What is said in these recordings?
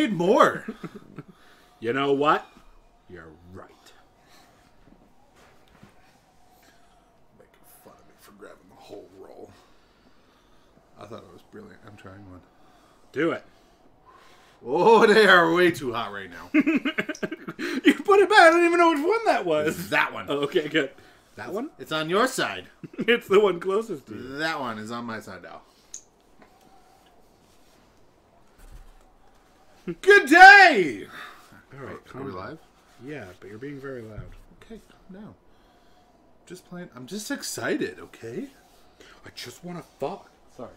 need more. You know what? You're right. Making fun of me for grabbing the whole roll. I thought it was brilliant. I'm trying one. Do it. Oh, they are way too hot right now. You put it back. I don't even know which one that was. that one. Oh, okay, good. That one? It's on your side. it's the one closest to you. That one is on my side now. Good day! All right, Are calm we live? Yeah, but you're being very loud. Okay, down. Just playing. I'm just excited, okay? I just want to fuck. Sorry.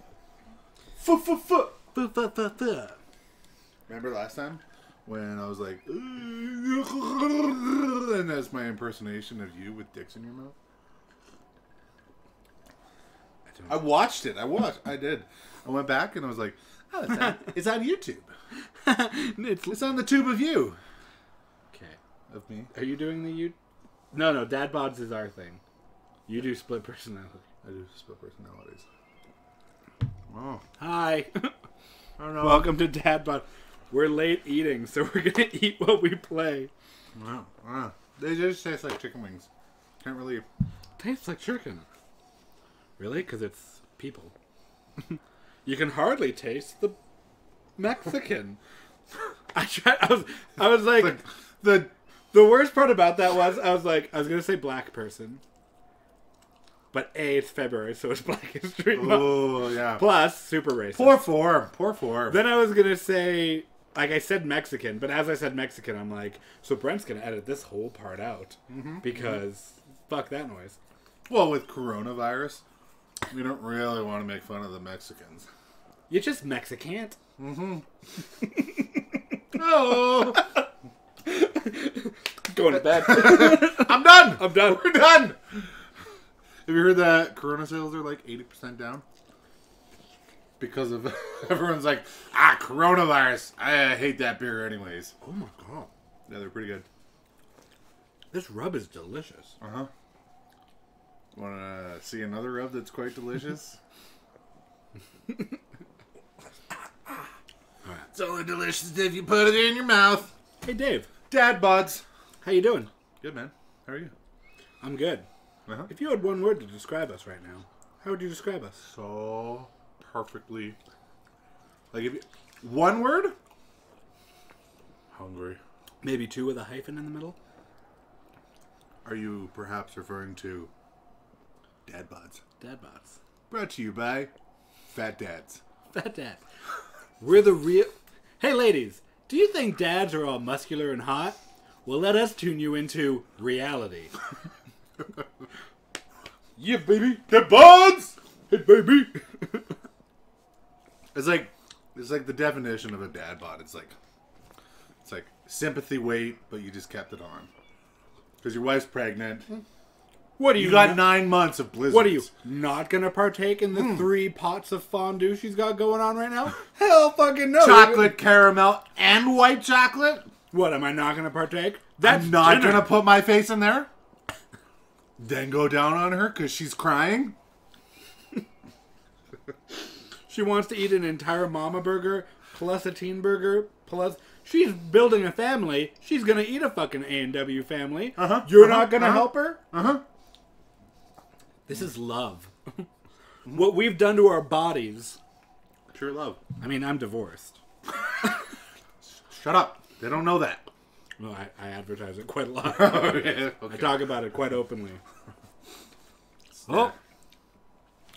Remember last time when I was like, and that's my impersonation of you with dicks in your mouth? I I watched it. I watched. I did. I went back and I was like, oh, it's on, it's on YouTube. it's It's on the tube of you. okay. Of me. Are you doing the you? No, no. Dad bods is our thing. You do split personality. I do split personalities. Oh. Hi. I don't know. Welcome to Dad bod. We're late eating, so we're gonna eat what we play. Wow. Wow. They just taste like chicken wings. Can't really. Tastes like chicken. Really? Because it's people. You can hardly taste the Mexican. I tried. I was. I was like, The, the the worst part about that was I was like, I was gonna say black person, but a it's February, so it's Black History Month. oh yeah. Plus super racist. Poor form. Poor form. Then I was gonna say, like I said Mexican, but as I said Mexican, I'm like, so Brent's gonna edit this whole part out mm-hmm, mm-hmm. because fuck that noise. Well, with coronavirus, we don't really want to make fun of the Mexicans. You're just Mexicant. Oh, Going to bed. I'm done. I'm done. We're done. Have you heard that Corona sales are like eighty percent down? Because of everyone's like, ah, coronavirus. I hate that beer anyways. Oh my god, Yeah, they're pretty good. this rub is delicious. Uh huh. Want to see another rub that's quite delicious? It's only delicious if you put it in your mouth. Hey Dave, Dad buds. how you doing? Good man. How are you? I'm good. Uh-huh. If you had one word to describe us right now, how would you describe us? So perfectly. Like if you, one word. Hungry. Maybe two with a hyphen in the middle. Are you perhaps referring to Dad buds? Dad bots. Brought to you by Fat Dads. Fat dad. We're the real. Hey, ladies, do you think dads are all muscular and hot? Well, let us tune you into reality. yeah, baby. Dad buds. Hey, baby. It's like it's like the definition of a dad bod. It's like it's like sympathy weight, but you just kept it on because your wife's pregnant. Hmm. What are You you? got not- nine months of blizzards. what are you not gonna partake in the three pots of fondue she's got going on right now? Hell, fucking no. Chocolate, caramel, and white chocolate. What am I not gonna partake? That's I'm not dinner. gonna put my face in there. Then go down on her because she's crying. She wants to eat an entire mama burger plus a teen burger plus. She's building a family. She's gonna eat a fucking A and W family. Uh-huh, You're uh-huh, not gonna uh-huh. help her. Uh huh. This is love. what we've done to our bodies. Sure love. I mean, I'm divorced. Shut up. They don't know that. Well, I, I advertise it quite a lot. Oh, okay. I talk about it quite openly. Oh,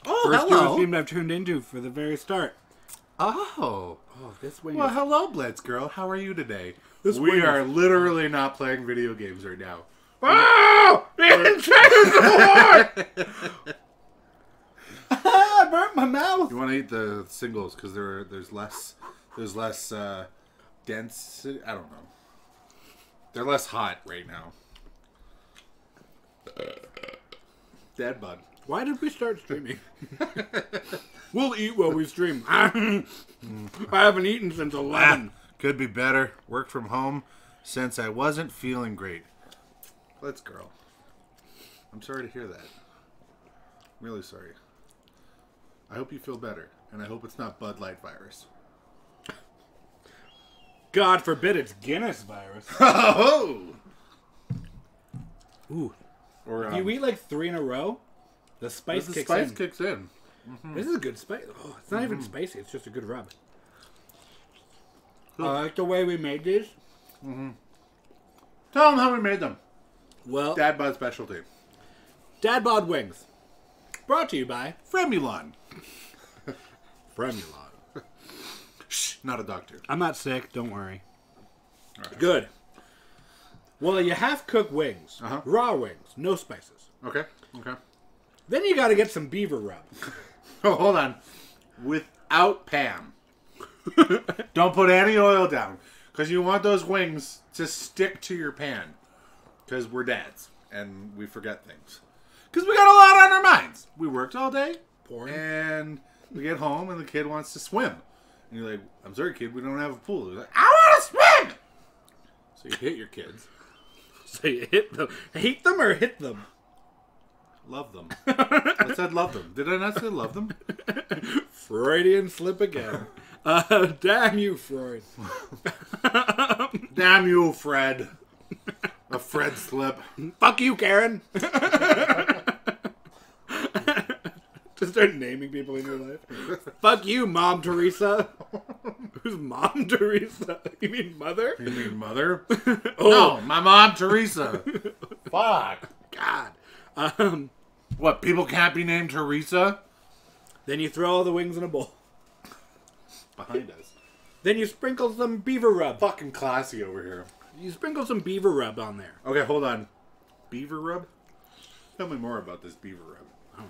Oh, first Jewish team I've tuned into for the very start. Oh. Oh, this wing Well, is hello, Blitz girl. How are you today? This we are literally not playing video games right now. Oh! I burnt my mouth. You want to eat the singles because there there's less there's less uh, dense. I don't know. They're less hot right now. Dead bud. Why did we start streaming? we'll eat while we stream. I haven't eaten since 11. Could be better. Worked from home since I wasn't feeling great. Let's girl. I'm sorry to hear that. Really sorry. I hope you feel better, and I hope it's not Bud Light virus. God forbid it's Guinness virus. Oh. Ooh. Or um, you eat like three in a row, the spice the kicks spice in. kicks in. This is a good spice. Oh, it's not even spicy. It's just a good rub. I like the way we made these. Mm -hmm. Tell them how we made them. Well, Dad Bod specialty. Dad Bod Wings. Brought to you by Fremulon. Fremulon. Shh, not a doctor. I'm not sick. Don't worry. Alright. Good. Well, you half cook wings, Uh-huh. raw wings, no spices. Okay. Okay. Then you got to get some beaver rub. Oh, hold on. Without Pam. Don't put any oil down. Because you want those wings to stick to your pan. Because we're dads. And we forget things. Because we got a lot on our minds. We worked all day. Porn. And we get home and the kid wants to swim. And you're like, I'm sorry, kid, we don't have a pool. He's like, I want to swim! So you hit your kids. So you hit them, hate them or hit them. Love them. I said love them. Did I not say love them? Freudian slip again. uh, damn you, Freud. Damn you, Fred. A Fred slip. Fuck you, Karen. Just start naming people in your life. Fuck you, Mom Teresa. Who's Mom Teresa? You mean mother? You mean mother? Oh, No, my mom, Teresa. Fuck. God. Um, What, people can't be named Teresa? then you throw all the wings in a bowl. Behind us. Then you sprinkle some beaver rub. Fucking classy over here. You sprinkle some beaver rub on there. Okay, hold on. Beaver rub? Tell me more about this beaver rub.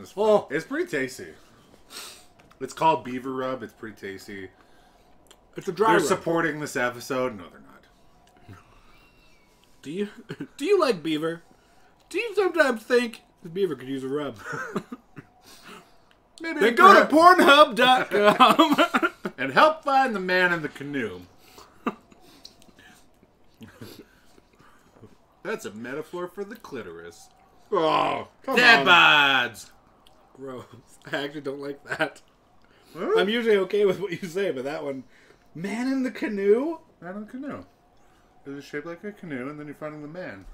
It's, Oh. it's pretty tasty. It's called beaver rub. It's pretty tasty. It's a dry They're rub. supporting this episode. No, they're not. do you do you like beaver? Do you sometimes think the beaver could use a rub? Maybe then go to Pornhub.com. and help find the man in the canoe. That's a metaphor for the clitoris. oh, come Dead on. bods. Gross. I actually don't like that. I'm usually okay with what you say, but that one, man in the canoe. Man in the canoe. It's shaped like a canoe, and then you're finding the man.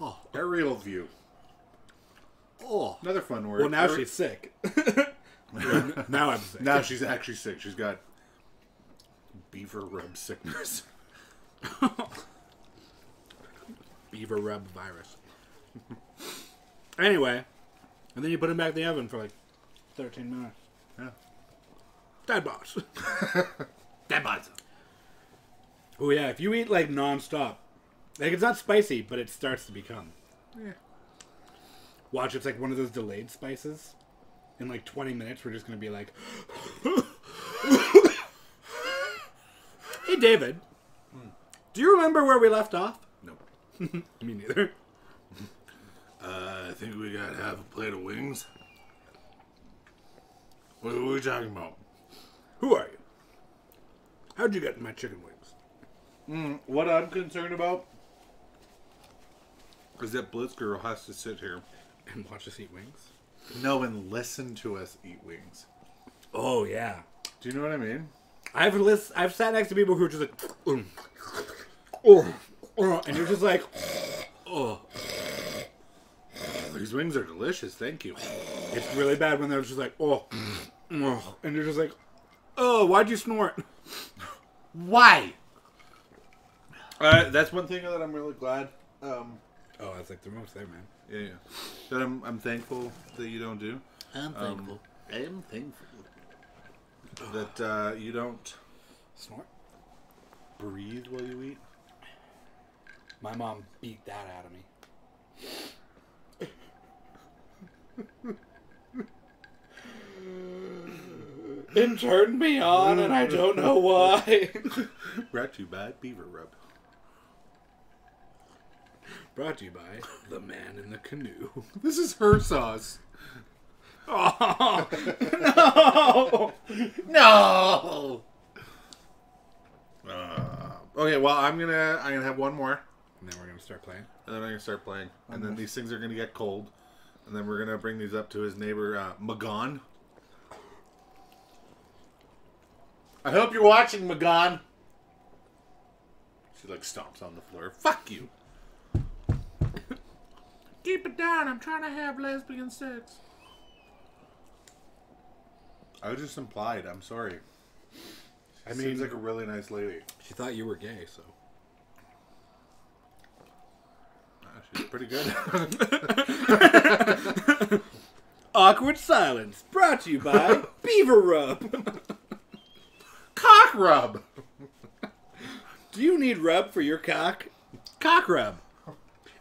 Oh, Aerial view. oh. Another fun word. Well, now Aer- she's sick. now I'm sick. Now she's actually sick. She's got beaver rub sickness. Beaver rub virus. anyway, and then you put them back in the oven for like 13 minutes. Yeah. Dad boss. Dead bods. oh yeah, if you eat like nonstop, like it's not spicy, but it starts to become. Yeah. Watch, it's like one of those delayed spices. In like 20 minutes, we're just gonna be like, "Hey, David, hmm. do you remember where we left off?" Me neither. Uh, I think we got half a plate of wings. What, are we talking about? Who are you? How'd you get my chicken wings? What I'm concerned about is that Blitz Girl has to sit here, And watch us eat wings. No, and listen to us eat wings. Oh yeah. Do you know what I mean? I've list, I've sat next to people who are just like, "Mm, oh, oh," and you're just like, oh. These wings are delicious. Thank you. It's really bad when they're just like, oh, oh, and you're just like, oh, why'd you snort? Why? Uh, that's one thing that I'm really glad. Um, Oh, that's like the most there, man. yeah, yeah. That I'm, I'm thankful that you don't do. I'm thankful. I am thankful that uh, you don't Snort. breathe while you eat. My mom beat that out of me. it turned me on, and I don't know why. Brought to you by Beaver Rub. Brought to you by the man in the canoe. This is her sauce. Oh no! No. Uh, okay, well, I'm gonna I'm gonna have one more, And then we're gonna start playing. and then I'm gonna start playing, and then these things are gonna get cold, and then we're gonna bring these up to his neighbor uh, Magon. I hope you're watching, Magon. She like stomps on the floor. Fuck you. Keep it down. I'm trying to have lesbian sex. I was just implied. I'm sorry. She I seems like a really nice lady. She thought you were gay, so. Uh, She's pretty good. Awkward silence brought to you by Beaver Rub. Cock rub. Do you need rub for your cock? Cock rub.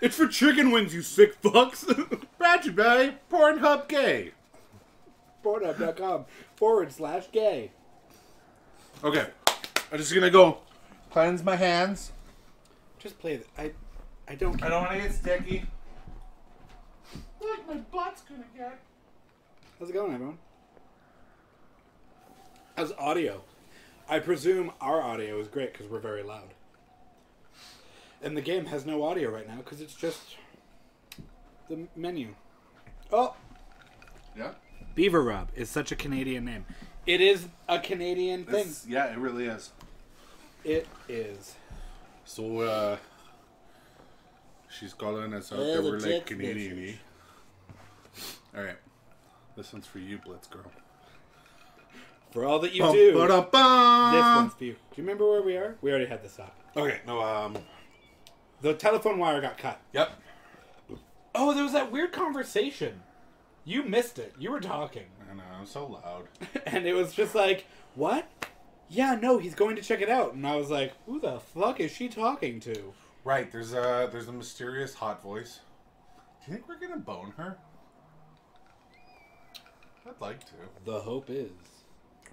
It's for chicken wings, you sick fucks. Brought to you by Pornhub Gay. Pornhub.com forward slash gay. Okay, I'm just gonna go cleanse my hands. Just play. The, I, I don't. I don't want to get sticky. Like my butt's gonna get. How's it going, everyone? How's audio? I presume our audio is great because we're very loud. And the game has no audio right now because it's just the menu. Oh, Yeah. Beaver Rub is such a Canadian name. It is a Canadian thing. This, yeah, it really is. It is. So, uh, she's calling us out Yeah, that the we're like Czech Canadian All right, this one's for you, Blitz girl. For all that you do, this Ba-da-bum. one's for you. Do you remember where we are? We already had this up. Okay, no, um, The telephone wire got cut. yep. Oh, there was that weird conversation. You missed it. You were talking. I know, I'm so loud. and it was just like, what? Yeah, no, he's going to check it out. And I was like, who the fuck is she talking to? Right, there's a there's a mysterious hot voice. Do you think we're gonna bone her? I'd like to. The hope is.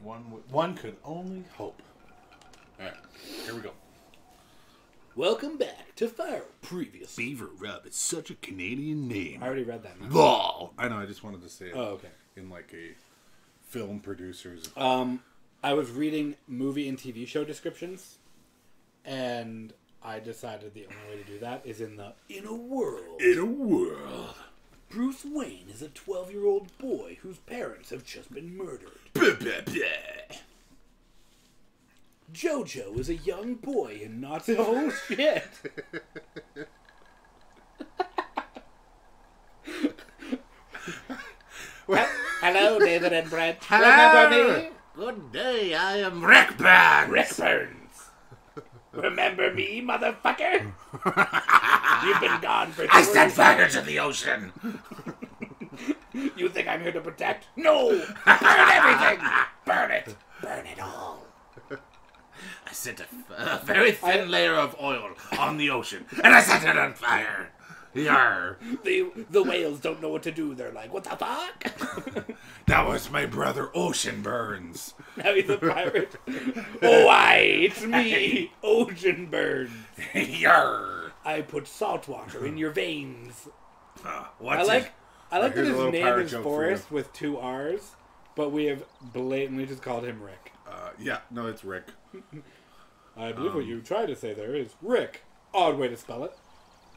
One w- one could only hope. All right, here we go. Welcome back to Fire Previous. Beaver Rub. It's such a Canadian name. I already read that. Now. Law. I know. I just wanted to say it Oh, okay. in like a film producer's. Um, I was reading movie and TV show descriptions, and I decided the only way to do that is in the in a world. In a world. Bruce Wayne is a 12 year old boy whose parents have just been murdered. Blah, blah, blah. Jojo is a young boy in Nazi. Oh shit! Hello, David and Brent. Remember me? Good day. I am Rick Burns. Remember me, motherfucker? You've been gone for I set fire to the ocean. You think I'm here to protect? No! Burn everything! Burn it! Burn it all! I set a, a very thin layer of oil on the ocean, and I set it on fire. Yar. The, the whales don't know what to do. They're like, what the fuck? That was my brother Ocean Burns. now he's a pirate. oh, I, it's me, Ocean Burns. Yar. I put salt water in your veins. Uh, I what's like, it? I like that his name is Forrest with two R's, but we have blatantly just called him Rick. Uh, yeah, no, it's Rick. I believe what you tried to say there is Rick. Odd way to spell it.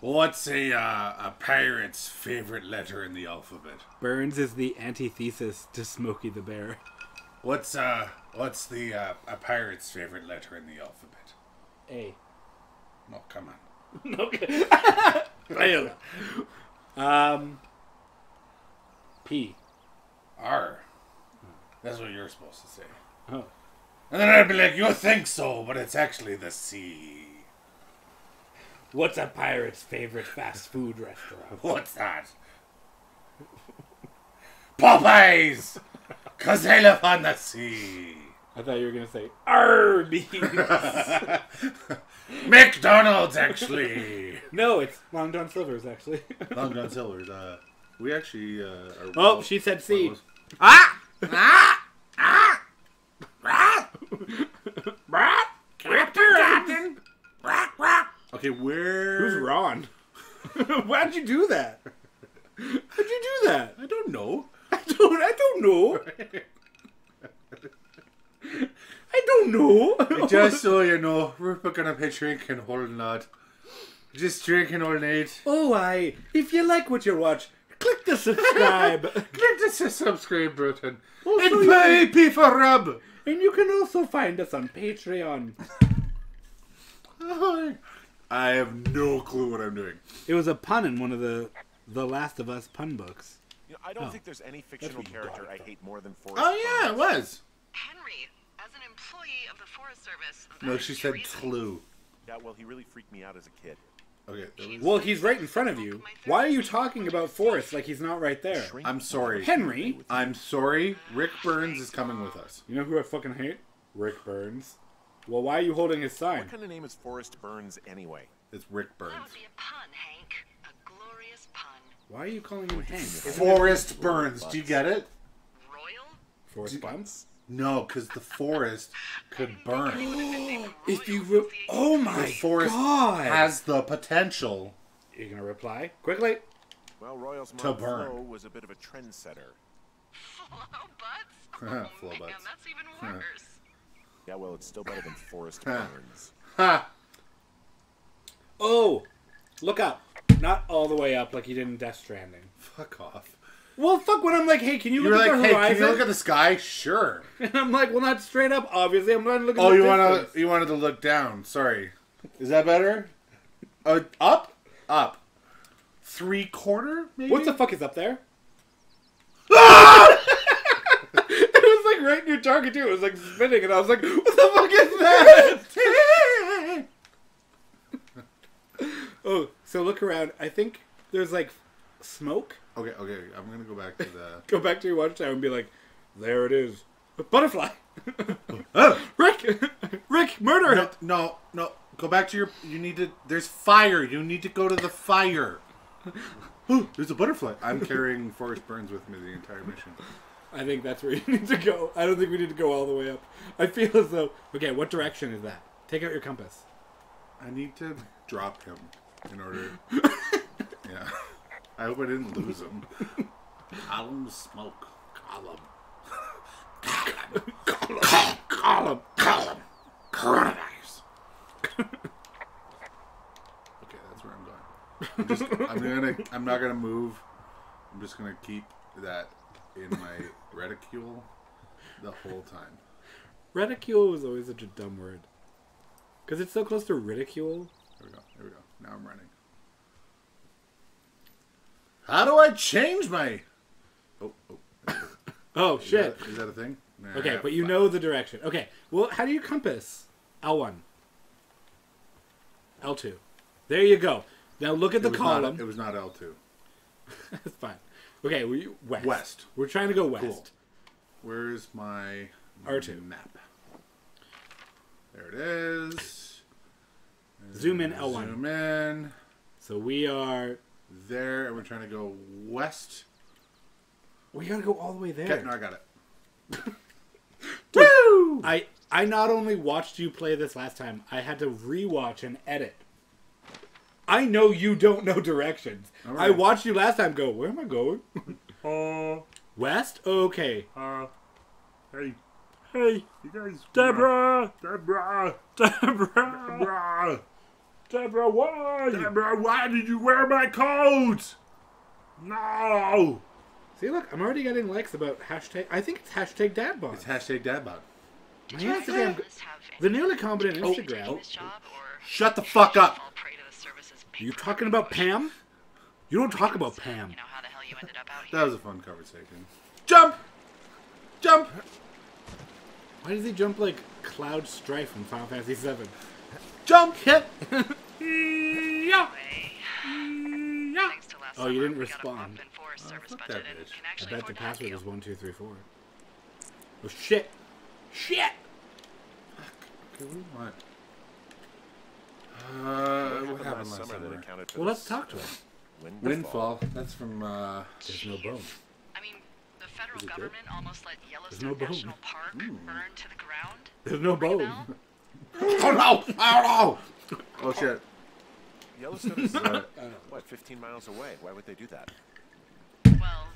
What's a uh, a pirate's favorite letter in the alphabet? Burns is the antithesis to Smokey the Bear. What's uh what's the uh, a pirate's favorite letter in the alphabet? A. No, come on. Okay. Fail. Um. P. R. That's what you're supposed to say. Oh. And then I'd be like, you think so, but it's actually the C. What's a pirate's favorite fast food restaurant? What's that? Popeyes! Cause they live on the sea. I thought you were gonna say Arby's. McDonald's, actually. no, it's Long John Silver's actually. Long John Silver's. Uh, we actually. Uh, are oh, she said C. Ah! Ah! Ah! Ah! Ah! Captain! Ah! Ah! Okay, where? Who's Ron? Why'd you do that? How'd you do that? I don't know. I don't. I don't know. I don't know. Just so you know, we're gonna be drinking all night. Just drinking all night. Oh, I. If you like what you watch, click the subscribe. Click the subscribe button. Also, and pay P for rub. and you can also find us on Patreon. I have no clue what I'm doing. It was a pun in one of the The Last of Us pun books. You know, I don't Oh. think there's any fictional what you got character it I hate more than Forrest. Oh yeah, it was. Henry, as an employee of the Forest Service. No, she said treason. clue. Yeah, well, he really freaked me out as a kid. Okay, that was- Well, he's right in front of you. Why are you talking about Forrest like he's not right there? I'm sorry. Henry. I'm sorry. Rick uh, Burns is coming with us. You know who I fucking hate? Rick Burns. Well, why are you holding his sign? What kind of name is Forrest Burns anyway? It's Rick Burns. That Burns. would be a pun, Hank. A glorious pun. Why are you calling him Hank? Isn't Forrest Burns. Do you get it? Royal? Forrest Bumps? No, because the forest could burn. If you re- oh The my forest god! has the potential. You're gonna reply quickly? Well, Royal's To mom burn. Flo was a bit of a trendsetter. Flow butts? Oh, Flow man, butts. that's even worse. Yeah, well, it's still better than forest Burns. Ha! Oh, look up. Not all the way up like you did in Death Stranding. Fuck off. Well, fuck when I'm like, hey, can you You look were at like, the hey, horizon? can you look at the sky? Sure. and I'm like, well, not straight up, obviously. I'm not looking. Oh, you want to? You wanted to look down. Sorry. Is that better? Uh, up, up, three quarter. Maybe. What the fuck is up there? it was like right in your target too. It was like spinning, and I was like, "What the fuck is that?" oh, so look around. I think there's like smoke. okay, okay. I'm gonna go back to the. Go back to your watchtower and be like, "There it is, a butterfly." Oh, Rick, Rick, murder no, it. no, no. Go back to your. You need to. There's fire. You need to go to the fire. Ooh, there's a butterfly. I'm carrying Forrest Burns with me the entire mission. I think that's where you need to go. I don't think we need to go all the way up. I feel as though. Okay, what direction is that? Take out your compass. I need to drop him in order. yeah. I hope I didn't lose him. Column smoke. Column. Column. Column. Column. Column. Coronavirus. okay, that's where I'm going. I'm just. I'm gonna. I'm not gonna move. I'm just gonna keep that in my reticule the whole time. Reticule was always such a dumb word. Because it's so close to ridicule. There we go. There we go. Now I'm running. How do I change my? Oh, oh. Oh, Is shit. that- Is that a thing? Nah, Okay, but you know the direction. Okay, well, how do you compass? L1. L2. There you go. Now look at It the column. Not, it was not L two. That's fine. Okay, we west. West. We're trying to go west. Cool. Where's my R2. map? There it is. Zoom in L1. Zoom in. So we are. There, and we're trying to go west. We gotta go all the way there. Okay, no, I got it. Woo! I I not only watched you play this last time, I had to rewatch and edit. I know you don't know directions. All I watched you last time. Go. Where am I going? Oh, West. Okay. uh, hey, Hey, you guys. Deborah. Deborah. Deborah. Deborah. Deborah. Why? Deborah, why did you wear my coat? No. See, look, I'm already getting likes about hashtag. I think it's hashtag Dadbot. It's hashtag dadbot. Did My Instagram- journalists The nearly competent Oh. Instagram. this job, Shut the fuck up. fall prey to the service's You talking about? Pam? You don't talk about Pam. You know how the hell you ended up out That was a fun conversation. Jump! Jump! Why does he jump like Cloud Strife from Final Fantasy VII? Jump! Hit. Yeah! Yeah! Thanks to Oh, you didn't we got a respond. bump in Oh, fuck that bitch. I bet the password is one two three four. Oh shit! Shit! Okay, what do you want? Uh, What what happened last summer that accounted for Well, let's talk to him. Windfall. Windfall. That's from, uh... There's no bone. I mean, the federal Is it good? government almost let no Yellowstone bone. National Park burn to the ground. There's no Ring a bone. bell? Oh no! Oh no! Oh shit. Yellowstone is, Uh, what, 15 miles away? Why would they do that?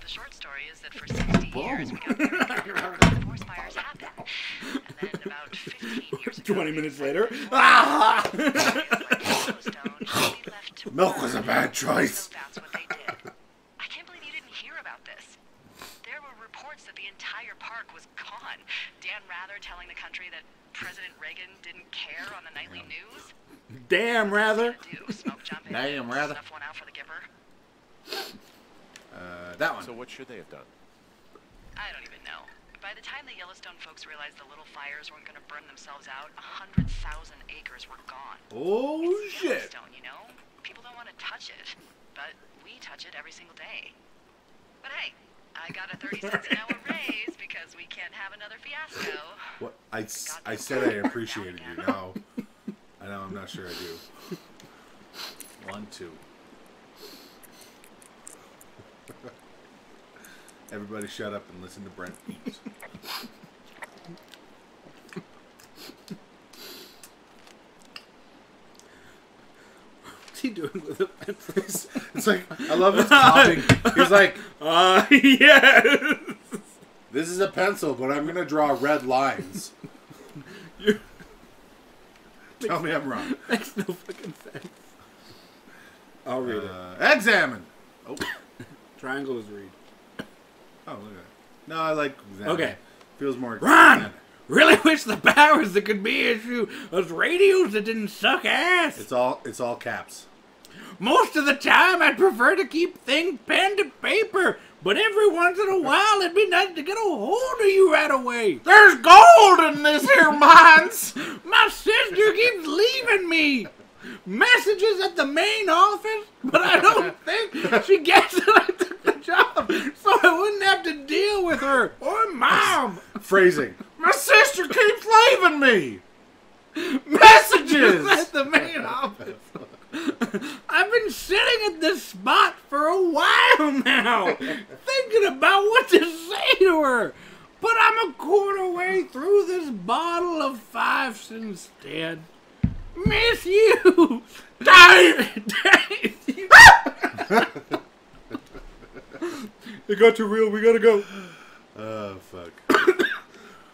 The short story is that for 60 years we got forest fires happen. And then about 15 years ago... 20 they minutes later. Ah! Yellowstone should be left to Milk was a bad choice. So that's what they did. I can't believe you didn't hear about this. There were reports that the entire park was gone. Dan Rather telling the country that President Reagan didn't care on the nightly news? Damn, rather. Do smoke jump in, Damn, rather. snuff one out for the Gipper? Uh, that one. So what should they have done? I don't even know. By the time the Yellowstone folks realized the little fires weren't going to burn themselves out, a hundred thousand acres were gone. oh It's shit! Yellowstone, you know? People don't want to touch it, but we touch it every single day. But hey, I got a 30 cents an hour raise because we can't have another fiasco. What I, s- I said I appreciated you. Now I know I'm not sure I do. One, two. Everybody, shut up and listen to Brent eat. What's he doing with a pencil? It's like I love his coughing. He's like, Uh, yes. "This is a pencil, but I'm gonna draw red lines." You- Tell me I'm wrong. Makes no fucking sense. I'll read it. Uh, examine. Oh, Triangle is read. Oh, look at that. No, I like. Examine. Okay. Feels more. Ron! Really wish the powers that could be issue was radios that didn't suck ass. It's all. It's all caps. Most of the time, I'd prefer to keep things pen to paper, but every once in a while, it'd be nice to get a hold of you right away. There's gold in this here mines. My sister keeps leaving me messages at the main office, but I don't think she gets it I took the job, so I wouldn't have to deal with her or mom. Phrasing. My sister keeps leaving me. Messages. at the main office. I've been sitting at this spot for a while now, thinking about what to say to her. But I'm a quarter way through this bottle of fives instead. Miss you! Dave! Dave! it got too real, we gotta go. Oh fuck.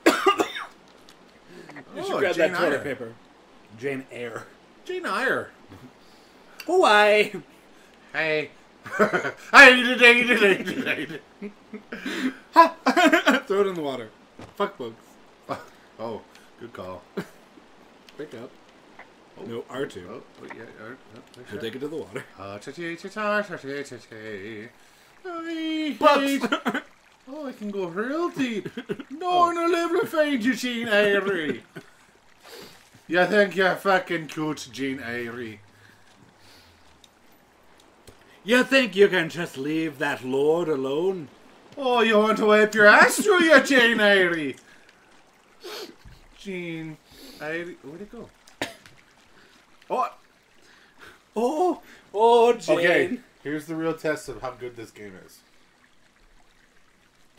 You Oh, should grab Jane that toilet Eyre. paper. Jane Eyre. Jane Eyre. Why? Hey. hey. Throw it in the water. Fuck bugs. Oh, good call. Pick up. Oh, No, R2. Oh, oh yeah. Oh, oh, We'll take it to the water. I hate- Oh, I can go real deep. No, no, never find you, Gene Airy. You think you're fucking cute, Gene Airy. You think you can just leave that lord alone? Oh, you want to wipe your ass through you, Gene Airy? Gene Airy. Oh, where'd it go? Oh, Oh, oh, Jane. okay. Here's the real test of how good this game is.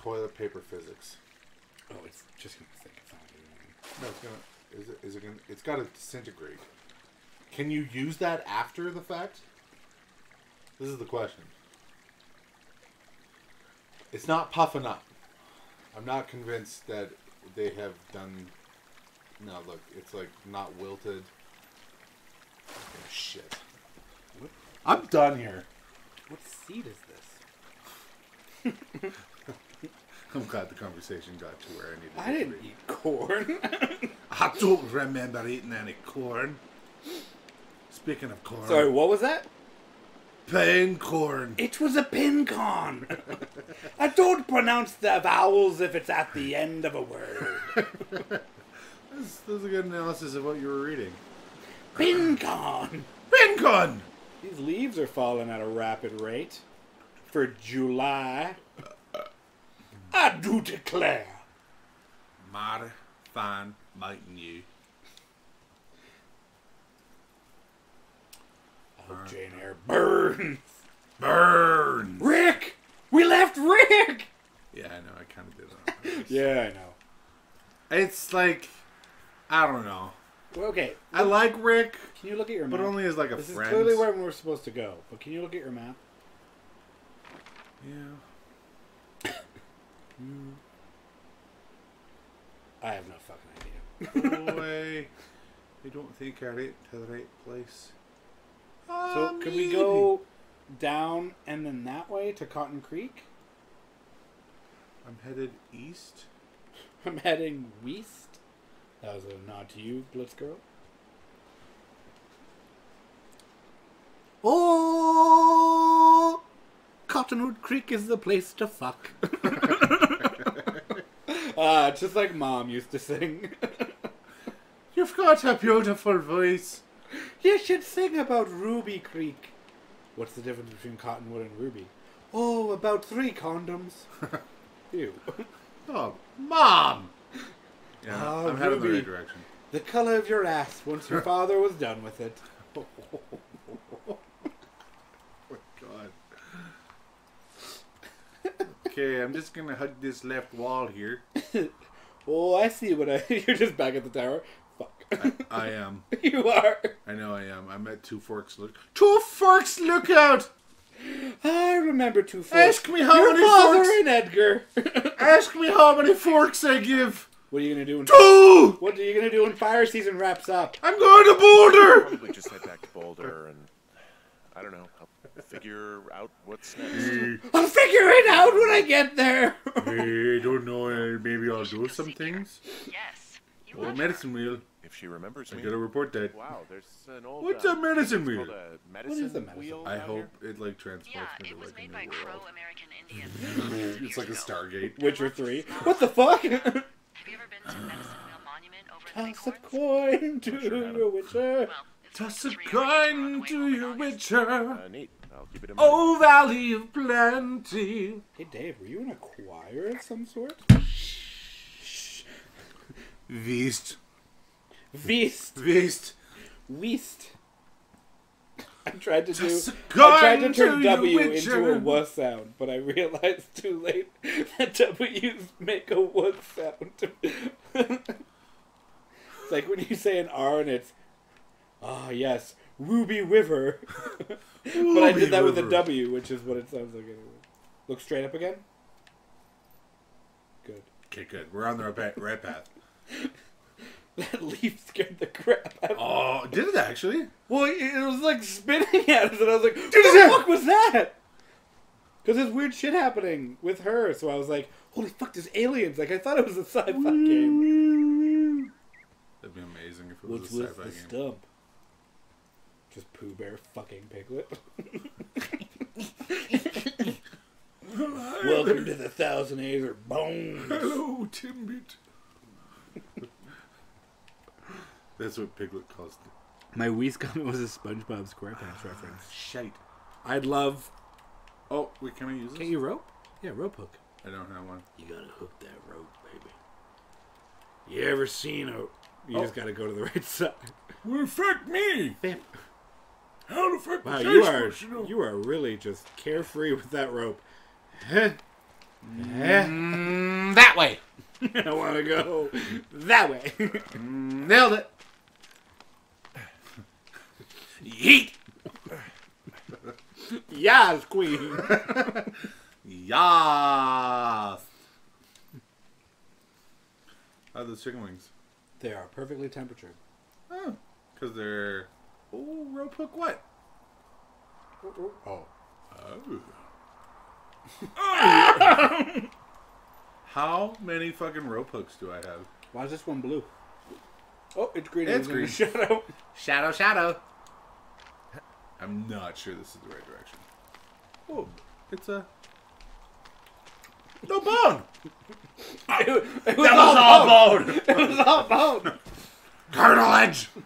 Toilet paper physics. Oh, it's just gonna think it's not doing No, it's gonna. Is it? Is it gonna? It's got to disintegrate. Can you use that after the fact? This is the question. It's not puffing up. I'm not convinced that they have done. No, look, it's like not wilted. Oh, shit. I'm done here. What seed is this? I'm glad the conversation got to where I needed. I didn't eat corn. I don't remember eating any corn. Speaking of corn, Sorry, what was that? plain corn. It was a pin con. I don't pronounce the vowels if it's at the end of a word. This is a good analysis of what you were reading. Pin con. Pincon! These leaves are falling at a rapid rate. For July, I do declare. Mighty fine meeting you. Oh, Jane Eyre burns. Burn! Rick! We left Rick! Yeah, I know, I kind of did that. Yeah, I know. It's like, I don't know. Well, okay, I like Rick, can you look at your map? but only as like a This is clearly where we're supposed to go, but can you look at your map? Yeah. I have no fucking idea. Boy, I don't think I right to the right place. So Ah, could we go down and then that way to Cotton Creek? I'm headed east. I'm heading west. That was a nod to you, Blitz Girl. Oh, Cottonwood Creek is the place to fuck. Ah, just like Mom used to sing. You've got a beautiful voice. you should sing about Ruby Creek. What's the difference between Cottonwood and Ruby? Oh, about three condoms. Ew. Oh, mom. Yeah, Ah, I'm heading in the right direction. The color of your ass once your father was done with it. Oh my God. Okay, I'm just gonna hug this left wall here. Oh, I see what I. You're just back at the tower. Fuck. I am. you are. I know I am. I'm at Two Forks Look. Two Forks Lookout. I remember two forks. Ask me how your many father forks. and Edgar. Ask me how many forks I give. What are you gonna do? When, Two. what are you gonna do when fire season wraps up? I'm going to Boulder. Probably just head back to Boulder and I don't know, I'll figure out what's next. I'll figure it out when I get there. I don't know. uh, Maybe I'll do some things. Yes. You Oh, medicine wheel. If she remembers I me. gotta report that. Wow, there's an old. What's uh, a medicine wheel? called a medicine is a medicine? wheel I hope here? it like transports Yeah, me it to was like a made new by world. Crow-American Indians. It's like a Stargate. Witcher three. What the fuck? Toss a coin to your witcher. Well, Toss a three hours on coin to your witcher. Uh, neat. I'll keep it in mind. Oh, Valley of Plenty. Hey Dave, were you in a choir of some sort? Beast. Feast. Beast. Weast. I tried to do. Toss a I tried to turn W into a w sound, but I realized too late that W's make a w sound. it's like when you say an R and it's, ah yes, Ruby River. but I did that with a W, which is what it sounds like. Anyway. Look straight up again. Good. Okay, good. We're on the right path. That leaf scared the crap out of me. Oh, did it actually? Well, it was like spinning at us, and I was like, "What the fuck was that?" Because there's weird shit happening with her, so I was like, "Holy fuck, there's aliens!" Like I thought it was a sci-fi game. That'd be amazing if it was What's a sci-fi the game. stump? Just Pooh Bear fucking Piglet. Welcome to the Thousand Acres of Bones. Hello, Timbit. That's what Piglet calls it. My Wii comment was a SpongeBob SquarePants reference. Shite. I'd love. Oh, wait, can I use this? Can you rope? Yeah, rope hook. I don't have one. You gotta hook that rope, baby. You ever seen a? You Oh. just gotta go to the right side. Will affect me. How to affect Wow, the you are you are really just carefree with that rope. Mm, that way. I want to go that way. Nailed it. Yeet. yes, queen. Yas. How are those chicken wings? they are perfectly temperatured. Oh, because they're. Oh, rope hook what? Oh, Oh. How many fucking rope hooks do I have? why is this one blue? Oh, it's green. It's green. shadow. Shadow, shadow. I'm not sure this is the right direction. Oh, it's a. No bone! it, it was That all was all bone. bone! It was all bone. Cartilage! oh,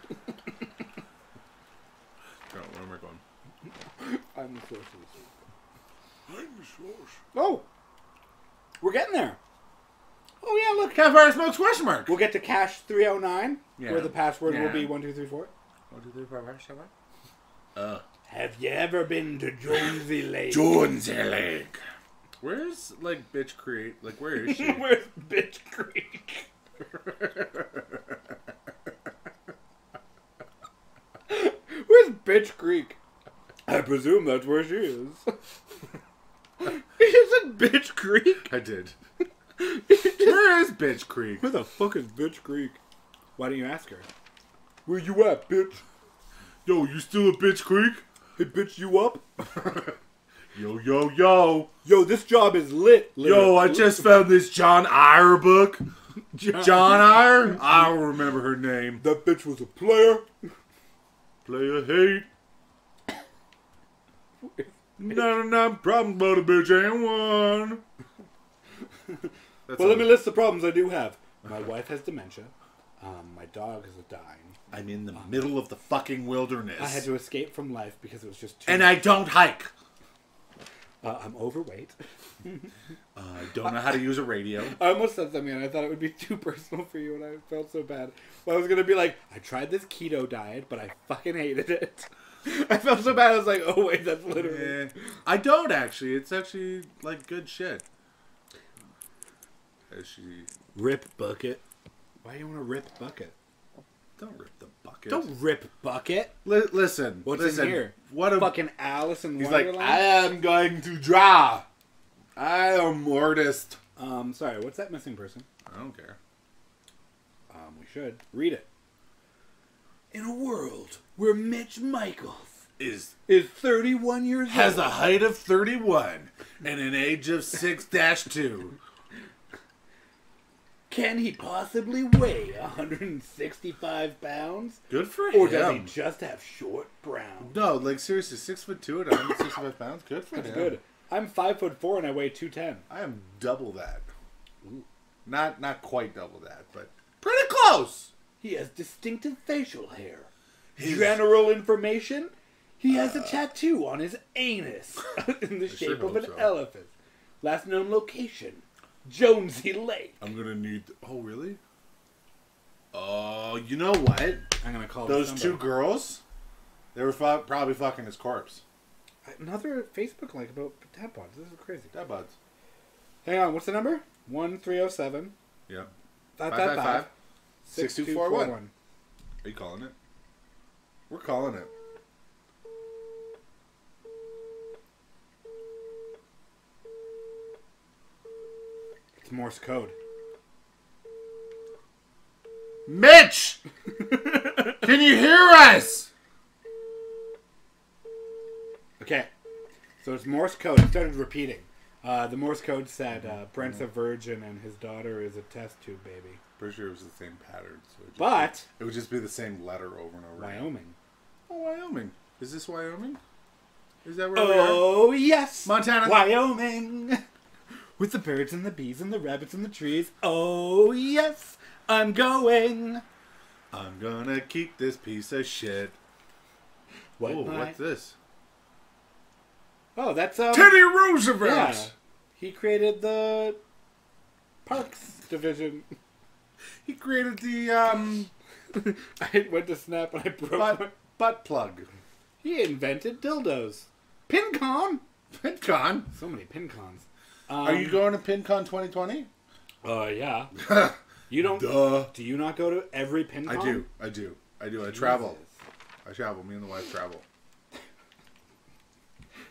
where am I going? I'm the source of this. Oh, we're getting there. Oh yeah, look. Campfire smokes question mark! We'll get to cache 309, Yeah. where the password will be 1234. One, two, three, four, five, six, seven. Uh. Have you ever been to Jonesy Lake? Jonesy Lake. Where's, like, Bitch Creek? Like, where is she? Where's Bitch Creek? Where's Bitch Creek? I presume that's where she is. you said Bitch Creek? I did. Where is Bitch Creek? Where the fuck is Bitch Creek? Why didn't you ask her? Where you at, bitch? Yo, you still at Bitch Creek? Hey, bitch, you up? Yo, yo, yo. Yo, this job is lit. lit Yo, I just found this John Eyre book. John Iyer. I don't remember her name. That bitch was a player. Player hate. Not enough problem, but a bitch ain't one. Well, let me list the problems I do have. My wife has dementia. Um, my dog is dying. I'm in the middle of the fucking wilderness. I had to escape from life because it was just too. and I don't hike. uh, I'm overweight. I don't know how to use a radio. I almost said something and I thought it would be too personal for you, and I felt so bad. Well, I was gonna be like, I tried this keto diet, but I fucking hated it. I felt so bad. I was like, oh wait, that's literally. Eh, I don't actually. It's actually like good shit. As she Rip bucket. Why do you want to rip bucket? don't rip the bucket. Don't rip bucket. Li- listen. What's listen, in here? What a Fucking Alice in He's like, I am going to draw. I am artist. um, sorry. What's that missing person? I don't care. Um, we should read it. In a world where Mitch Michaels Is is 31 years old. has old, a height of 31 and an age of 6-2. Can he possibly weigh 165 pounds? Good for Or does he him. just have short brown? No, like seriously, six foot two and 165 pounds. Good for That's him. good. I'm five foot four and I weigh 210. I am double that. Not not quite double that, but pretty close. He has distinctive facial hair. His- General information: He has a uh. tattoo on his anus in the sure shape of an so. elephant. Last known location: Jonesy Lake. I'm gonna need. Oh really? Oh, you know what? I'm gonna call Those two girls, they were fu- probably fucking his corpse. Another Facebook link about tampons. This is crazy. That buds. Hang on, what's the number? One three zero seven. Yep. Five Five five five five. five. Six two four one. Are you calling it? We're calling it. Morse code. Mitch, can you hear us? Okay, so it's Morse code. It started repeating. Uh, the Morse code said uh, Brent's a virgin and his daughter is a test tube baby. Pretty sure it was the same pattern. So it, But it would just be the same letter over and over. again. Wyoming. Oh, Wyoming. Is this Wyoming? Is that where we are? Oh yes, Montana. Wyoming. With the birds and the bees and the rabbits and the trees. Oh yes, I'm going. I'm gonna keep this piece of shit. What? Oh, my- what's this? Oh, that's um. Teddy Roosevelt. Yeah, he created the Parks division. He created the um I went to snap and I broke. my... butt, butt plug. He invented dildos. Pincon. PinCon. So many pincons. Um, Are you going to PinCon 2020? Uh, yeah. You don't. Duh. Do you not go to every pincon? I do. I do. I do. I travel. I travel. Me and the wife travel.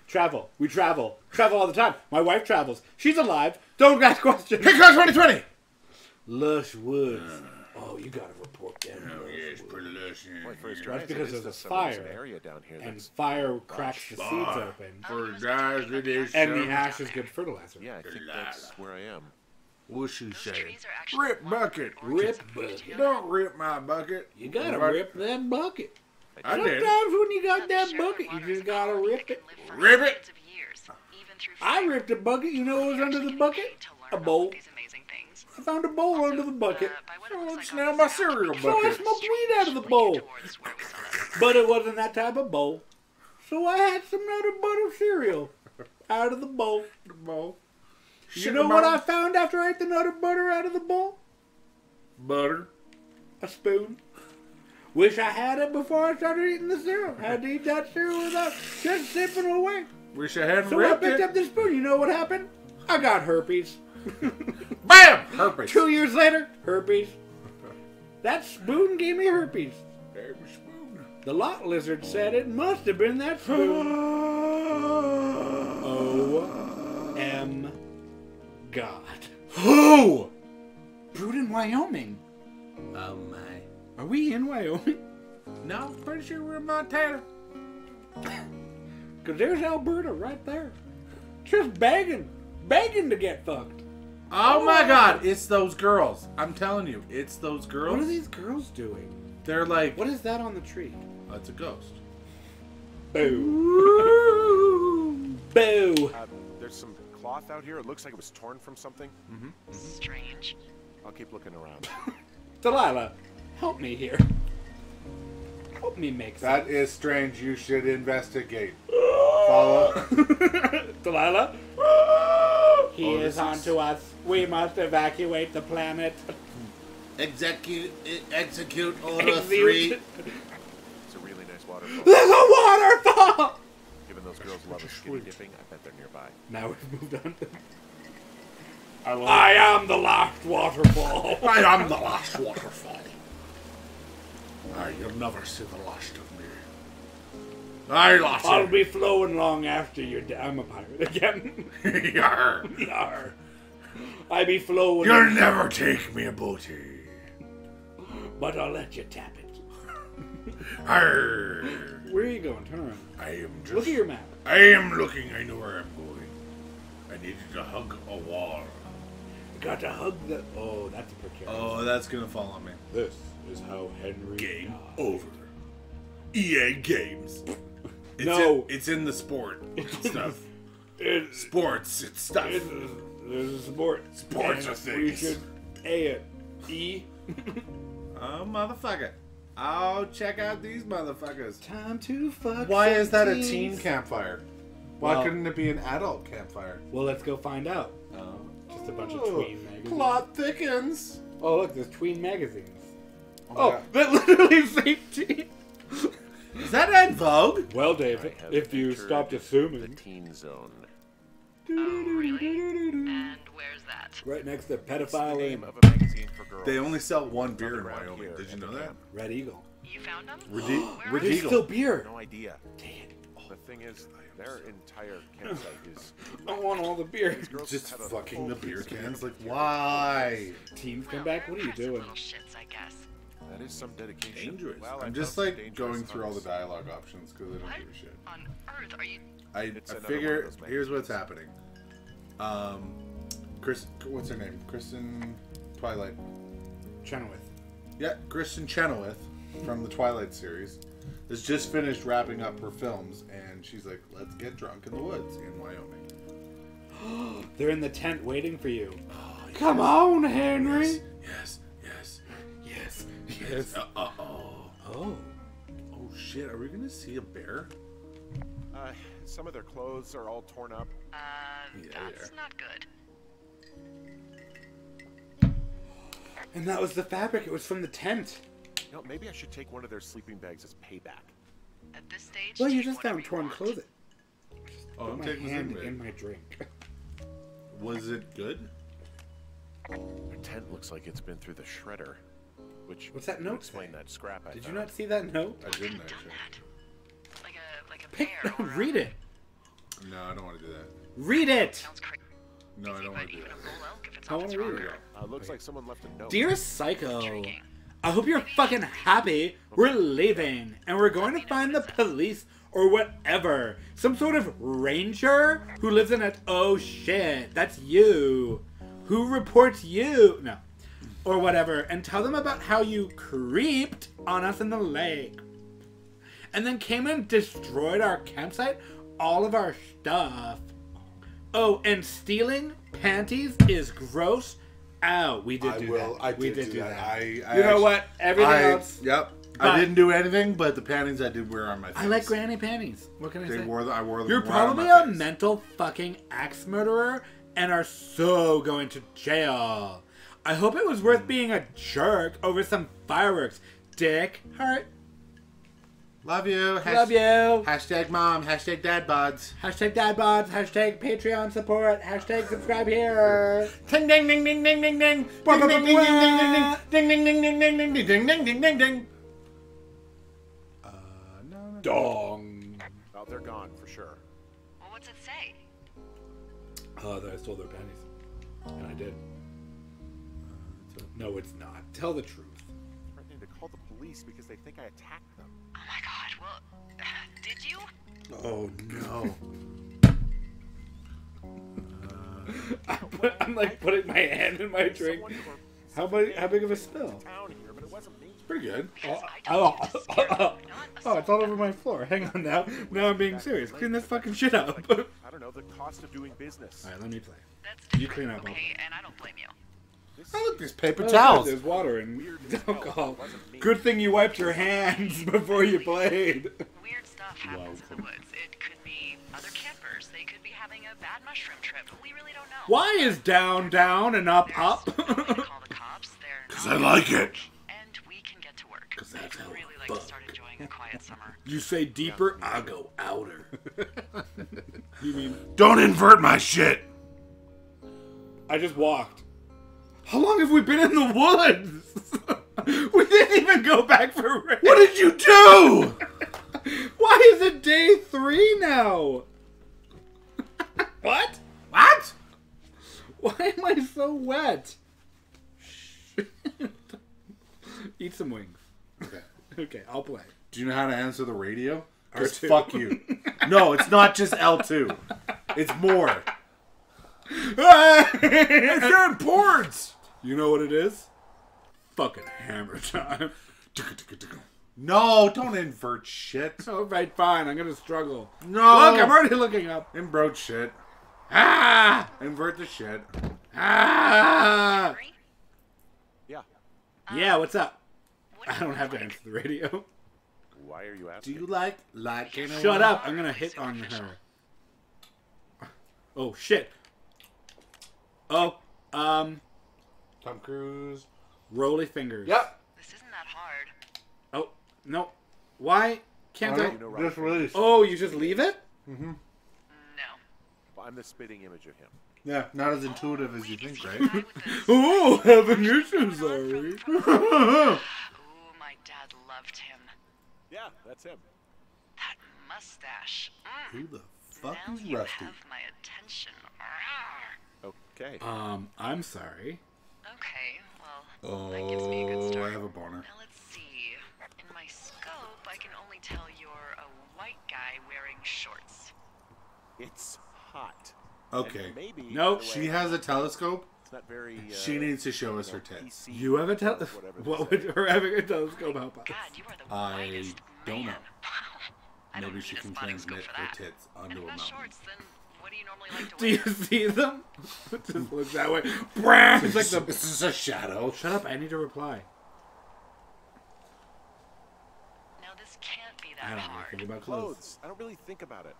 Travel. We travel. Travel all the time. My wife travels. She's alive. Don't ask questions. PinCon 2020. Lush woods. Oh, you gotta report them. Oh yes, pretty lush. Well, for his That's because it is there's a the- fire. area down here And that's fire cracks the seeds open. Oh, for guys, it is. And the some- ash is good fertilizer. yeah. I think that's where I am. What's she Those say? trees are actually Rip bucket. Rip bucket. Don't rip my bucket. You gotta If rip that bucket. I did. Sometimes when you got that bucket, you just gotta rip it. can live for Rip it. hundreds of years, even through I ripped a bucket. You know what was under the bucket? getting paid to learn A about bowl. These amazing things. I found a bowl Also, under the bucket. uh, by Oh, it's now my cereal we So I bucket. smoked weed out of the bowl. towards where we saw that. But it wasn't that type of bowl. So I had some Nutter Butter cereal out of the bowl. The bowl. You Shit know what I found after I ate the Nutter Butter out of the bowl? Butter. A spoon. Wish I had it before I started eating the cereal. Had to eat that cereal without just sipping away. Wish I hadn't So I picked it. up the spoon. You know what happened? I got herpes. Bam! Herpes. Two years later, herpes. That spoon gave me herpes. Damn spoon. The lot lizard said it must have been that spoon. O M God. Who? Brewed in Wyoming. Oh my. Are we in Wyoming? No, pretty sure we're in Montana. Because there's Alberta right there. Just begging, begging to get fucked. Oh my god, it's those girls. I'm telling you, it's those girls. What are these girls doing? They're like, What is that on the tree? oh, it's a ghost. Boo. Boo. Uh, there's some cloth out here. It looks like it was torn from something. Mm -hmm. Strange. I'll keep looking around. Delilah, help me here. Help me make That is strange. You should investigate. Follow. Delilah? He Oh, is this on is- to us. We must evacuate the planet. Execute, execute order Execute. three. It's a really nice waterfall. There's a waterfall! Given those girls love a skinny dipping, I bet they're nearby. Now we've moved on. I, will, I am the last waterfall. I am the last waterfall. Ah, you'll never see the last of me. I lost I'll be flowing long after you're dead. I'm a pirate again. Yarr. Yar. I be flowing, You'll never take me a booty. but I'll let you tap it. Arr. Where are you going? Turn around. I am just. Look at your map. I am looking. I know where I'm going. I needed to hug a wall. Got to hug the. Oh, that's a precarious. Oh, that's gonna fall on me. This is how Henry. Game died. over. EA Games. It's No. in, it's in the sport stuff. It- Sports, it's stuff. It's a, there's a sport. Sports And are We things. should A it. E. Oh, motherfucker. Oh, check out these motherfuckers. Time to fuck. Why is that a teen campfire? Why Well- couldn't it be an adult campfire? Well, let's go find out. Oh. Just a bunch of oh, tween magazines. Plot thickens. Oh, look, there's tween magazines. Oh, Oh, my God. that literally say teen. is that En Vogue? Well, I Dave, if you entered stopped The assuming. teen zone. Oh, really? And where's that? Right next to It's the pedophile name of a magazine for girls. They only sell one beer in Wyoming. here Did you know that? Red Eagle. You found them? Rede- Where are Rede- There's Eagle. still beer. No idea. Dang it. The thing is, their entire campsite is. I want all the beer. These Just fucking the beer cans. Like, why? Teens come Well, back. What are you doing? Little shits, I guess. That is some dedication. Dangerous. Well, I I'm just like going through all the dialogue options because I don't give a shit. on earth are you? I, I another one of figure here's what's happening. Um, Chris, what's her name? Kristen Twilight. Chenoweth. Yeah, Kristen Chenoweth from the Twilight series has just finished wrapping up her films, and she's like, "Let's get drunk in the woods in Wyoming." They're in the tent waiting for you. Oh, Come on, Henry. Yes, yes, Yes. yes. Uh oh. Oh. Oh shit! Are we gonna see a bear? Uh, some of their clothes are all torn up. Uh, Yeah, that's yeah. not good. And that was the fabric. It was from the tent. You know, maybe I should take one of their sleeping bags as payback. At this stage, Well, you just found torn want. clothing. Oh, Put I'm my taking hand this in in. my drink. Was it good? Their tent looks like it's been through the shredder. Which What's that note Explain say? that scrap. I Did you not see that note? I didn't Done actually. that. Like a like a bear. or a- Read it. No, I don't want to do that. Read it. Sounds crazy, No, I don't want to do even that. a bull elk if it's I on wanna its read rocker. it. Uh, looks like someone left a note. Dear Psycho, Intriguing. I hope you're fucking happy. We're leaving, and we're going to find the police or whatever. Some sort of ranger who lives in a. Oh shit, that's you. Who reports you? No. Or whatever, and tell them about how you creeped on us in the lake. And then came and destroyed our campsite, all of our stuff. Oh, and stealing panties is gross. Ow, we did I do will. that. I we did, did do do that. that. I, I you know actually- what? Everything I, else. Yep. But- I didn't do anything, but the panties I did wear on my face. I like granny panties. What can I They say? wore. The, I wore them. You're probably a face. mental fucking axe murderer and are so going to jail. I hope it was worth being a jerk over some fireworks. Dick heart. Love you. Hasht- Love you. Hashtag mom. Hashtag dad bods. Hashtag dad bods. Hashtag Patreon support. Hashtag subscribe here. Ding ding ding ding ding ding ding. Blah, Ding ding ding ding ding ding ding ding ding ding ding ding ding ding ding. Uh, no, no. Dong. Oh, they're gone for sure. Well, what's it say? Oh, that I stole their panties. And I did. No, it's not. Tell the truth. Threatening to call the police because they think I attacked them. Oh my god. Well, did you? Oh no. put, uh, I'm like putting my hand in my drink. How big? How big of a spill? Town here, but it wasn't me. Pretty good. Oh, I oh, oh told oh, oh, you to steer, not oh, it's all over my floor. Hang on now. Now I'm being serious. Clean this fucking shit up. I don't know the cost of doing business. All right, let me play. You clean up, I'll- Okay, and I don't blame you. This Oh, look, there's paper Oh, towels. There's water and weird alcohol. It wasn't me. Good thing you wiped your hands before you played. Weird stuff happens in the woods. It could be other campers. They could be having a bad mushroom trip. We really don't know. Why is down down and up There's up? no way to call the cops. They're 'Cause not I like it. And we can get to work. Because that's how I'd really like to start enjoying a quiet summer. you say deeper, I go outer. you mean Don't invert my shit. I just walked? How long have we been in the woods? we didn't even go back for rest. What did you do? Why is it day three now? what? What? Why am I so wet? Eat some wings. Okay. Okay, I'll play. Do you know how to answer the radio? Just R2. fuck you. No, it's not just L2. It's more. it's boards. You know what it is? Fucking hammer time. No, don't invert shit. All right, fine. I'm gonna struggle. No. Look, I'm already looking up. Invert shit. Ah! Invert the shit. Ah! Yeah. Yeah, what's up? what I do don't have to like? answer the radio. Why are you asking? Do you like like in a Shut up! I'm gonna hit on her. Oh shit! Oh, um, Tom Cruise. roly fingers. Yep. This isn't that hard. Oh no! Why can't I? You know Just released. Oh, you just leave it? No. I'm the spitting image of him. Yeah, not as intuitive as you think, right? the guy with the- Oh, having issues, From- sorry. from- Ooh, my dad loved him. Yeah, that's him. That mustache. Mm. Who the fuck now is you Rusty? have my attention. Okay. Um, I'm sorry. Okay, well, that gives me a good Oh. I have a boner. Now let's see. In my scope, I can only tell you're a white guy wearing shorts. It's hot. Okay. And maybe. Nope. by She has a telescope. It's not very. Uh, She needs to show us her tits. PC You have a or tel- whatever they What would her having a telescope help us? God, you are the I don't man. know. I don't Maybe she can transmit her tits And onto a not mountain. shorts, then what do you normally like to Do wear? you see them? just look that way. Brah! It's like the. This is a shadow. Shut up! I need to reply. Now this can't be I that don't know hard. anything about clothes. Clothes. I don't really think about it.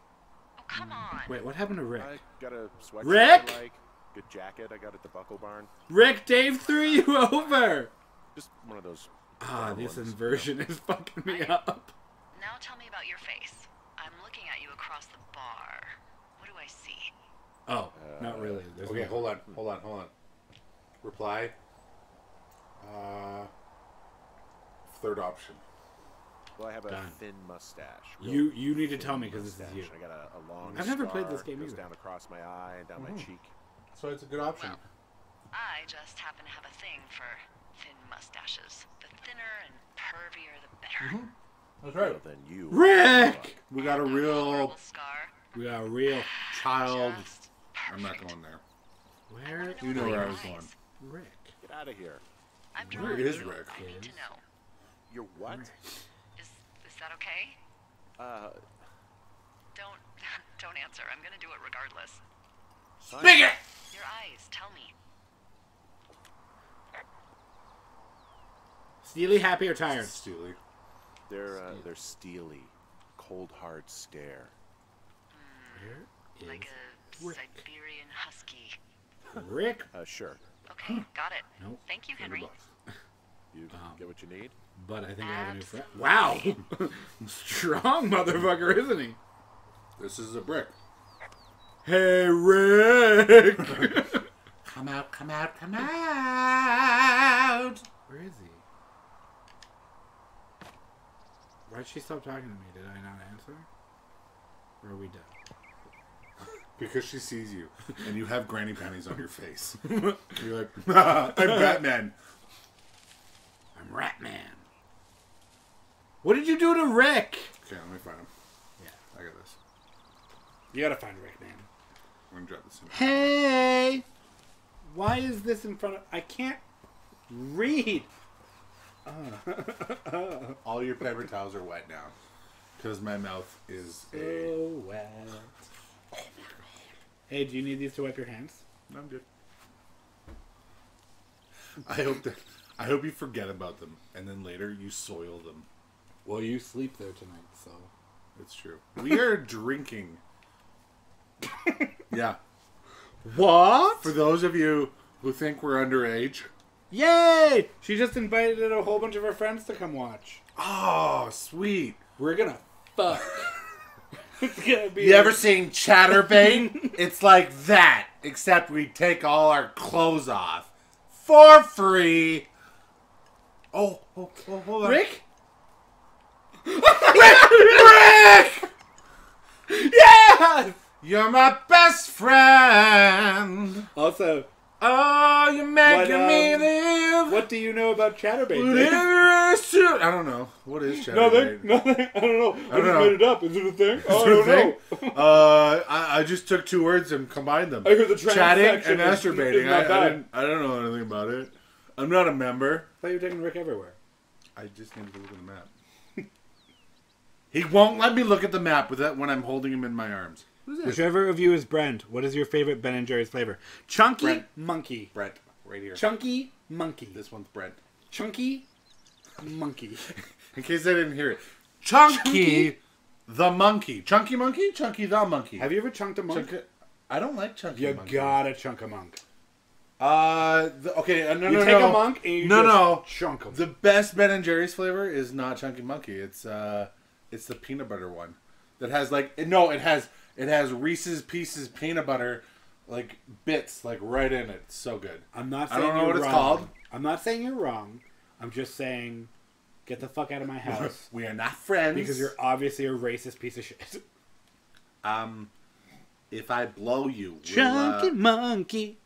Oh, come on. Wait, what happened to Rick? I got a sweatshirt Rick? I like. Good jacket I got at the Buckle Barn. Rick, Dave threw you over. Just one of those. Ah, this ones. inversion is fucking me up. Now tell me about your face. I'm looking at you across the bar. What do I see? Oh, not really. Uh, There's Okay, no- hold on, hold on, hold on. Reply. Uh, third option. Well, I have a Done. thin mustache. You you need to tell me because this is you. I got a, a long. I've never played this scar, game goes either. down across my eye and down my mm-hmm. cheek. So it's a good option. Well, I just happen to have a thing for thin mustaches. The thinner and pervier, the better. Mm-hmm. That's right. Well, then you. Rick, We got a That real horrible scar. We got a real. child. Just I'm not going there. Where You know where I was going. Rick? Get out of here. I'm Where drawing is you. Rick? I need to know. You're what? Is is that okay? Uh, Don't don't answer. I'm gonna do it regardless. Speak it! Your eyes. Tell me. Steely, happy or tired? Steely. they're uh, they're steely, cold hard stare. Where Like a Rick? Siberian husky. Rick? Uh, sure. Okay, got it. Nope. Thank you, Henry. You Um, get what you need. But I think I have a new friend. Wow, strong motherfucker, isn't he? This is a brick. Hey, Rick. Come out, come out, come out! Where is he? Why'd she stop talking to me? Did I not answer? Or are we done? Because she sees you, and you have granny panties on your face. You're like, I'm Batman. I'm Ratman. What did you do to Rick? Okay, let me find him. Yeah. I got this. You gotta find Rick, man. I'm gonna drop this in. Hey! Why is this in front of? I can't read. All your paper towels are wet now. Because my mouth is a. So wet. Oh Hey, do you need these to wipe your hands? No, I'm good. I hope that. I hope you forget about them, and then later you soil them. Well, you sleep there tonight, so. It's true. We are drinking. Yeah. What? For those of you who think we're underage. Yay! She just invited a whole bunch of her friends to come watch. Oh, sweet. We're gonna fuck. it's gonna be. You ever seen Chaturbate? it's like that, except we take all our clothes off for free. Oh, oh, oh hold on. Rick? Rick! Yes! You're my best friend. Also, Oh, you're making What, me um, live. what do you know about Chaturbate? I don't know. What is Nothing. Chaturbate? Nothing. I don't know. I, don't just know. made it up. Is it a thing? Oh, I don't a know. uh, I, I just took two words and combined them. I heard the Chatting and is- masturbating. I, I, didn't, I don't know anything about it. I'm not a member. I thought you were taking Rick everywhere. I just need to look at the map. he won't let me look at the map with that when I'm holding him in my arms. Who's? Whichever of you is Brent, what is your favorite Ben and Jerry's flavor? Chunky Brent. monkey. Brent, right here. Chunky monkey. This one's Brent. Chunky monkey. In case I didn't hear it. Chunky, Chunky? the monkey. Chunky monkey? Chunky the monkey. Have you ever chunked a monk? Chunky, I don't like chunky You monkey. gotta chunk a monk. Uh, the, okay, uh, no, You no, take no. a monk and you no, just no. chunk 'em. The best Ben and Jerry's flavor is not chunky monkey. It's uh, it's the peanut butter one that has like no, it has it has Reese's Pieces peanut butter like bits like right in it. It's so good. I'm not I saying don't know you're what it's wrong. called. I'm not saying you're wrong. I'm just saying get the fuck out of my house We are not friends because you're obviously a racist piece of shit. um. If I blow you, we'll, Chunky uh, monkey.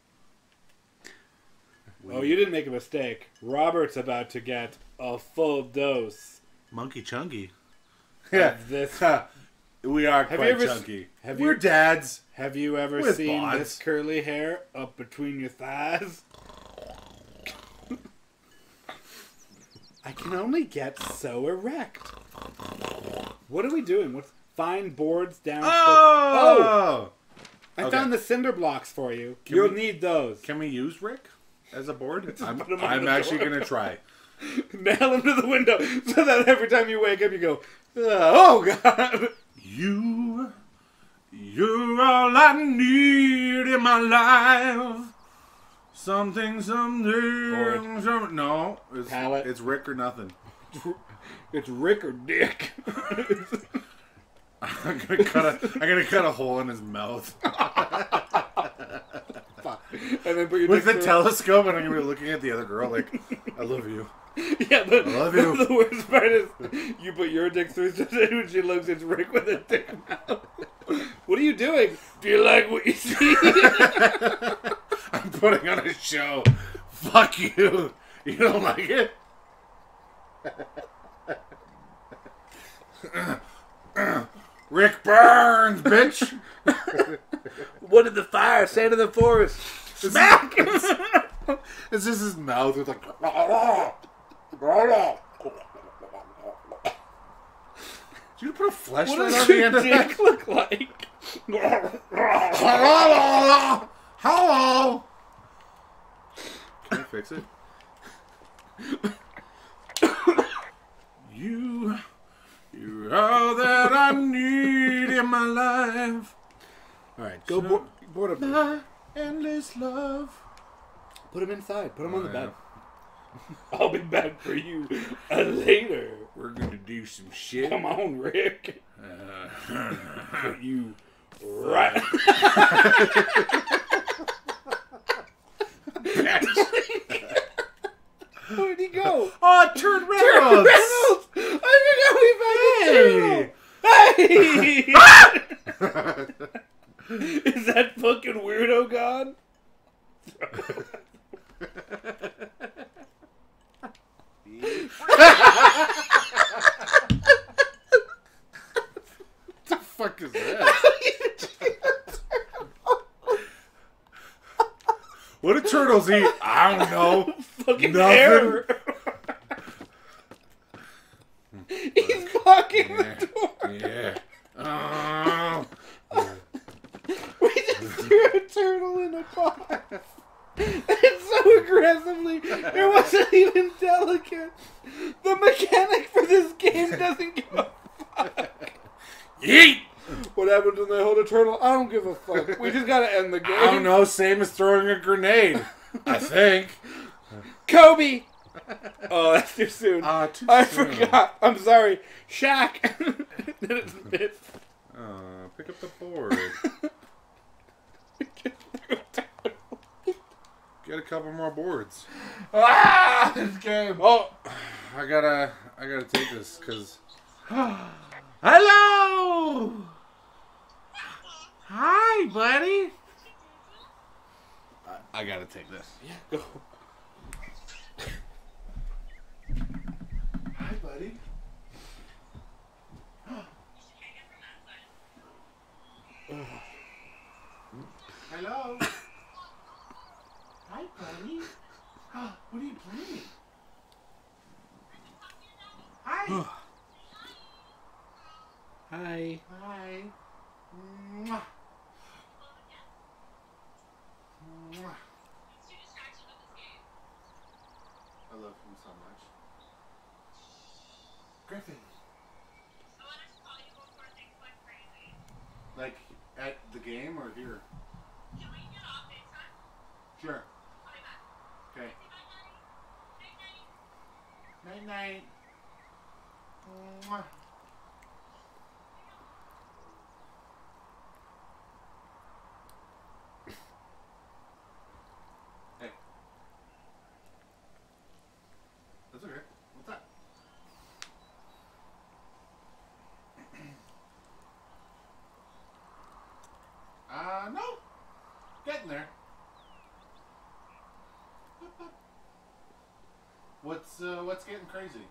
we- Oh, you didn't make a mistake. Robert's about to get a full dose monkey chunky. Yeah, of this. we are Have quite you ever s- chunky. have We're you- dads. Have you ever With seen this curly hair up between your thighs? I can only get so erect. What are we doing? What's find boards down? Oh! oh, I okay. found the cinder blocks for you. Can You'll we- need those. Can we use Rick as a board? I'm, put him on I'm actually door. gonna try. Nail him to the window so that every time you wake up, you go, uh, "Oh God!" You, you're all I need in my life. Something, someday, some, no, it's, Palette. it's Rick or nothing. It's Rick or Dick. I'm gonna cut a, I'm gonna cut a hole in his mouth and then put your with the through- telescope, and I'm gonna be looking at the other girl like, I love you. Yeah, the, I love you. the worst part is you put your dick through then when she looks, it's Rick with a dick mouth. What are you doing? Do you like what you see? I'm putting on a show. Fuck you. You don't like it? Rick Burns, bitch. what did the fire say to the forest? Smack! it's just his mouth with like. Did you put a What flashlight does on the your end of that? dick look like? Hello! Hello! Can I fix it? you, you're all that I need in my life. All right, go board, board up. My endless love. Put him inside. Put him on the Oh, bed. I'll be back for you uh, later. We're gonna do some shit. Come on, Rick. Uh, you right. Where'd he go? oh, Turt Reynolds! Reynolds! I forgot we found Hey! Is that fucking weirdo gone? The fuck is that? What do turtles eat? I don't know. Fucking Nothing. He's blocking the door. Yeah. Oh. We just threw a turtle in a pot. And so aggressively, it wasn't even delicate. The mechanic for this game doesn't give a fuck. Yeet! What happens when they hold a turtle? I don't give a fuck. We just gotta end the game. I don't know. Same as throwing a grenade. I think. Kobe! Oh, that's too soon. Ah, too soon. I soon. forgot. I'm sorry. Shaq. then it's missed. Uh, pick up the board. Get a couple more boards. ah, this game. Oh, I gotta, I gotta take this because. Hello. Hi, buddy. I, I gotta take this. Yeah, go. Hi, buddy. Hello. Hi, buddy. What are you playing? Hi. Hi. Hi. Mwah. Mwah. I love him so much. Griffin. Like crazy. Like at the game or here? Sure. Okay. Night night. Mwah. Hey. That's okay. What's that? Uh, no. Getting there. What's uh, what's getting crazy?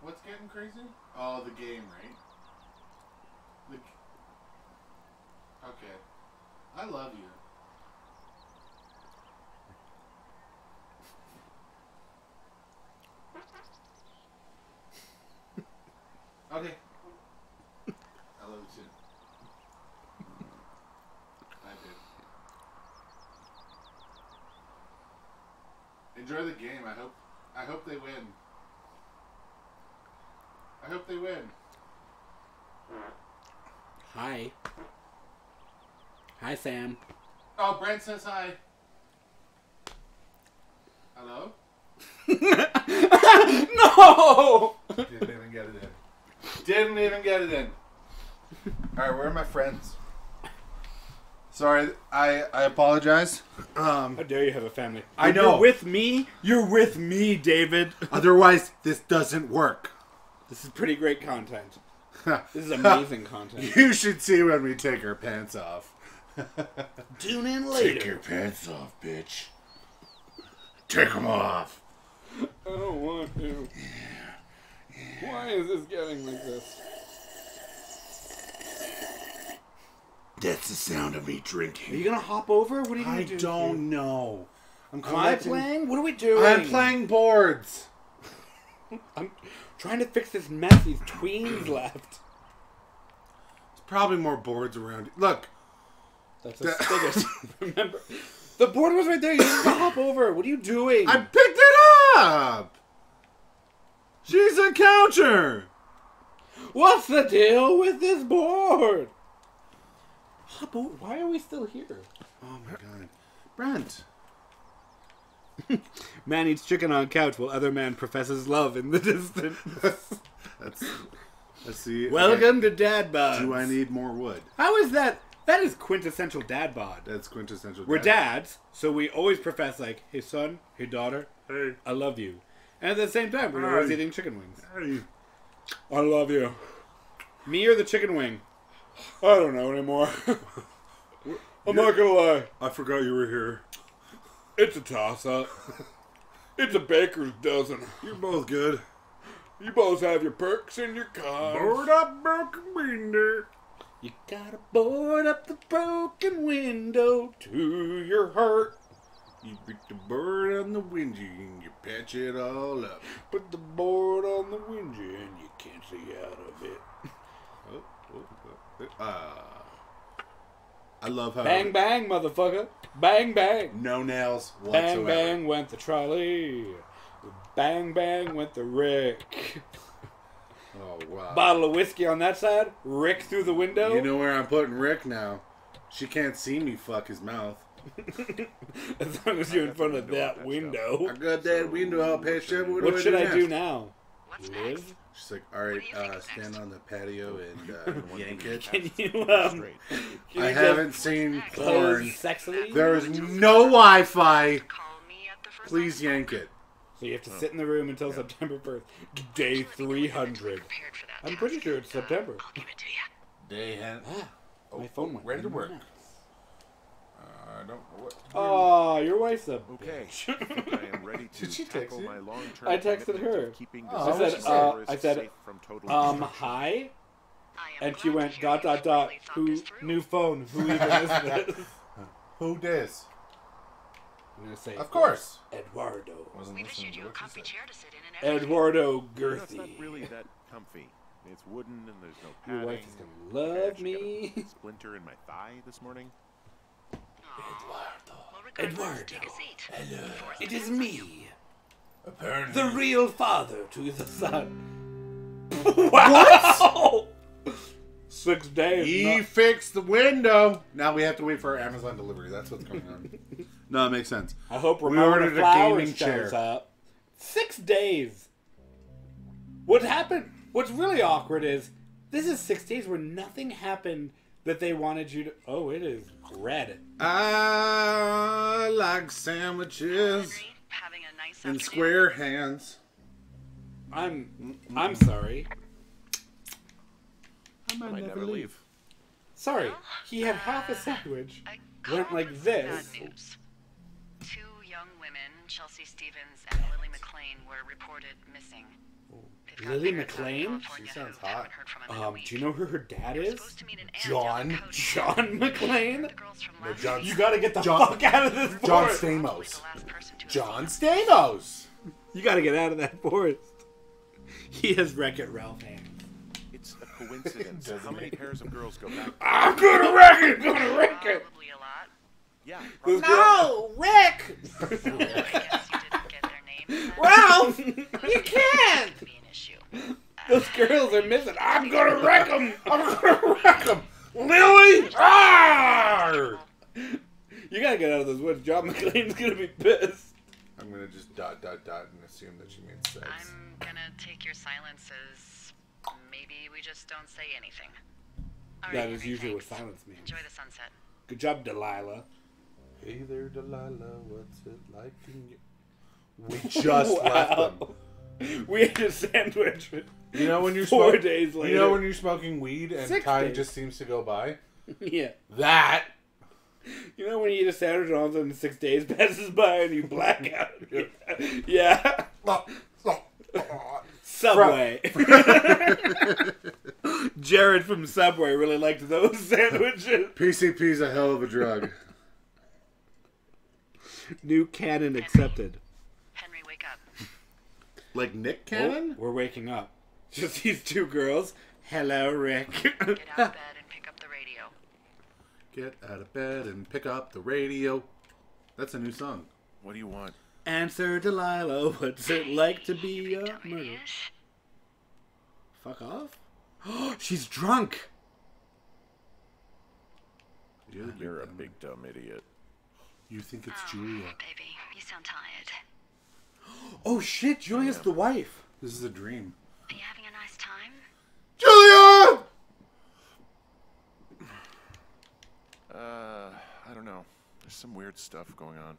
What's getting crazy? Oh, the game, right? The... Okay. I love you. Okay. I love you too. I do. Enjoy the game. I hope. I hope they win. I hope they win. Hi. Hi, Sam. Oh, Brent says hi. Hello. No! Didn't even get it in. Didn't even get it in. All right, where are my friends? Sorry, I I apologize. Um, How dare you have a family? I know. You're with me. You're with me, David. otherwise this doesn't work. This is pretty great content. This is amazing content. you should see when we take our pants off. Tune in later. Take your pants off, bitch. Take them off. I don't want to. Why is this getting like this? That's the sound of me drinking. Are you gonna hop over? What are you gonna I do? don't know. I'm Am I playing? What are we doing? I'm playing boards. I'm trying to fix this mess. These tweens left. There's probably more boards around. You. Look, That's a spigot. Remember, the board was right there. You didn't hop over. What are you doing? I picked it up. She's a counter. What's the deal with this board? Hop over. Why are we still here? Oh my god, Brent. Man eats chicken on couch while other man professes love in the distance. That's. Let's see. Welcome to Dad Bod. Do I need more wood? How is that? That is quintessential dad bod. That's quintessential. We're dad. dads, so we always profess like, "Hey son, hey daughter, Hey, I love you," and at the same time, we're always eating chicken wings. hey. I love you. Me or the chicken wing? I don't know anymore. I'm not gonna lie. I forgot you were here. It's a toss up. It's a baker's dozen. You're both good. You both have your perks and your cons. Board up, broken binder. You gotta board up the broken window to your heart. You pick the board on the window and you patch it all up. Put the board on the window and you can't see out of it. Oh, oh, oh, ah. I love how Bang bang, motherfucker. Bang bang. no nails Bang whatsoever. bang went the trolley. Bang bang went the Rick. Oh wow. Bottle of whiskey on that side. Rick through the window. You know where I'm putting Rick now? She can't see me fuck his mouth. as long as you're in front of that patched window. I got that window out patched up. What, What should I next? do now? What's Live? Next? She's like, all right, do you think uh, stand on the patio and uh, yank it. Can you um? Can I haven't seen porn. sexily? There is no Wi-Fi. Call me at the first Please yank it. So you have to sit in the room until September first, day three hundred. Prepared for that I'm pretty sure it's September. I'll give it to you. They had. Ah, my phone went. ready to work. Nuts. I don't know what. Oh, your wife's a Okay. bitch. I I am ready to Did she text tackle you? my long-term I texted her. Keeping Oh, I said, business uh, I said, from total Um, hi, and she went dot dot dot. Who new phone? Who even is this? Who dis? I'm gonna say Of course. Eduardo. Wasn't We've issued you a comfy chair to sit in and everything. Eduardo You know, it's not really that comfy. It's wooden and there's no padding. Your padding. wife is gonna love me. splinter in my thigh this morning. Well, regardless, Eduardo. Take a seat. Hello. It is me. Apparently. the real father to the son. Wow! Six days. He not- fixed the window. Now we have to wait for our Amazon delivery. That's what's going on. no, it makes sense. I hope We Ramona ordered a gaming chair. up. Six days. What happened? What's really awkward is this is six days where nothing happened that they wanted you to. Oh, it is red. I like sandwiches Hungry? Having a nice and square hands. I'm. I'm sorry. I might, Might never leave. Sorry. He had uh, half a sandwich. A Went like this. Bad news. Two young women, Chelsea Stevens and Lily McLean, were reported missing. They've got Lily parents McLean? She sounds hot. heard from them in a Um, do you know who her dad is? supposed to meet an aunt John. down the coast. John McClane. The girls from last John- You gotta get the John- fuck out of this John forest. Stamos. Probably the last person to have John. Stamos. You gotta get out of that forest. He has Wreck It Ralph hands. It's a coincidence. Doesn't How many pairs of girls go back? I'm gonna wreck it. Gonna wreck it. Probably a lot. Yeah. Those probably. girls- Rick. I guess you didn't get their names. Ralph, you can't. Be an issue. Those girls are missing. I'm gonna wreck them. I'm gonna wreck them. Lily. Arr! You gotta get out of those woods. John McClane's gonna be pissed. I'm gonna just dot dot dot and assume that she means sex. I'm gonna take your silence as maybe we just don't say anything. All right, That is Henry, usually what thanks. silence means. Enjoy the sunset. Good job, Delilah. Hey there, Delilah. What's it like in you? We just left them. We ate a sandwich. You know when you're Four smoking, days You know when you're smoking weed and Six time days. just seems to go by. yeah. That You know when you eat a sandwich and all of a sudden six days passes by and you black out? yeah. Subway. Jared from Subway really liked those sandwiches. PCP's a hell of a drug. New canon accepted. Henry, wake up. like Nick Oh, Cannon. we're waking up. Just these two girls. Hello, Rick. Get out of bed and pick up the radio. Get out of bed and pick up the radio. That's a new song. What do you want? Answer Delilah, what's it like to be a Dumb murderer? Fuck off. She's drunk. You're, the You're a dumb- big dumb idiot. You think it's Oh, Julia? baby, you sound tired. Oh shit, Julia's the wife. This is a dream. Are you having a nice time? Julia! Uh, I don't know. There's some weird stuff going on.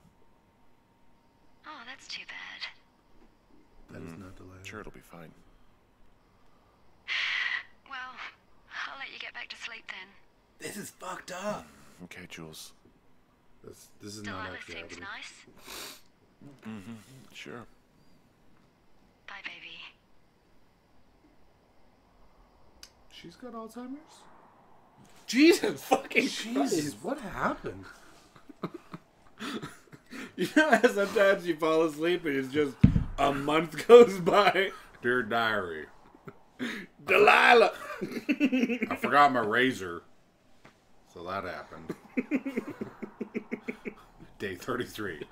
Oh, that's too bad. That is not Delilah. Sure, it'll be fine. Well, I'll let you get back to sleep then. This is fucked up. Okay, Jules. This, this is not Delilah actually seems happening. nice. Mm-hmm. Sure. Bye, baby. She's got Alzheimer's. Jesus fucking Jesus, Christ. what happened? You know how sometimes you fall asleep and it's just a month goes by? Dear diary, Delilah! I forgot my razor. So that happened. Day 33.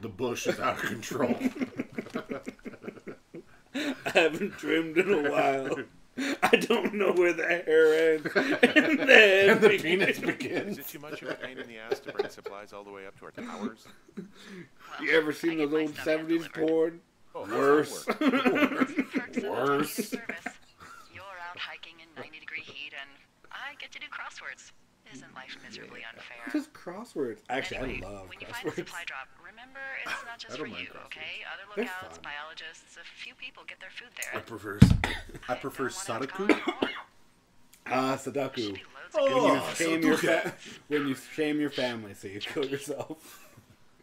The bush is out of control. I haven't trimmed in a while. I don't know where the hair ends. And then and the penis begins. Is it too much of a pain in the ass to bring supplies all the way up to our towers? You ever seen those old 70s delivered. porn? Oh, how's that Worse. work? Worse. You're out hiking in 90 degree heat, and I get to do crosswords. Isn't life miserably unfair? Just crosswords. Actually, Anyway, I love when you find a supply drop, remember it's not just I for you, crosswords. okay? Other lookouts, biologists, a few people get their food I there. prefer I prefer Don't wanna Sudoku. talk more? Ah, Should Sudoku. be When you Oh, shame your fa- when you shame your family, so you kill yourself.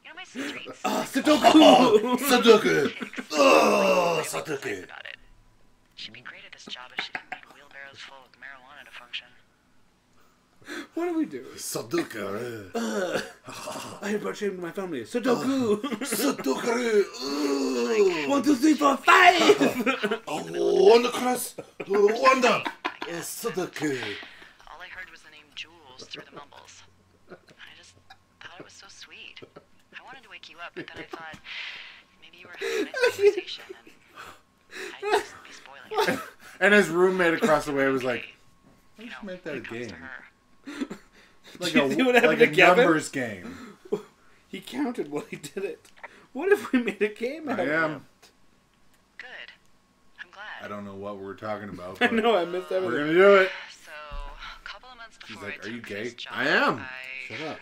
You know my streets. Ah, Sudoku. Sudoku. Oh, Really Sudoku. nice. She'd be great at this job if she didn't need wheelbarrows full of marijuana to function. What do we do? Sudoku. Uh, I have brought shame to my family. Sudoku. Sudoku. One, two, three, four, five. Oh, Wonder Cross. Wonder. Yes, Sudoku. All I heard was the name Jules through the mumbles. I just thought it was so sweet. I wanted to wake you up, but then I thought maybe you were having a nice conversation and I'd just be spoiling it. And his roommate across the way was like, you know, make that a it to game. Her. like a, see what like to a Kevin? numbers game. He counted while he did it. What if we made a game out I of am. it? Good. I'm glad. I don't know what we're talking about. I But know, I missed We're everything. gonna do it. So, a couple of months She's before like, I "Are you took gay?" this job, I am. I, Shut up.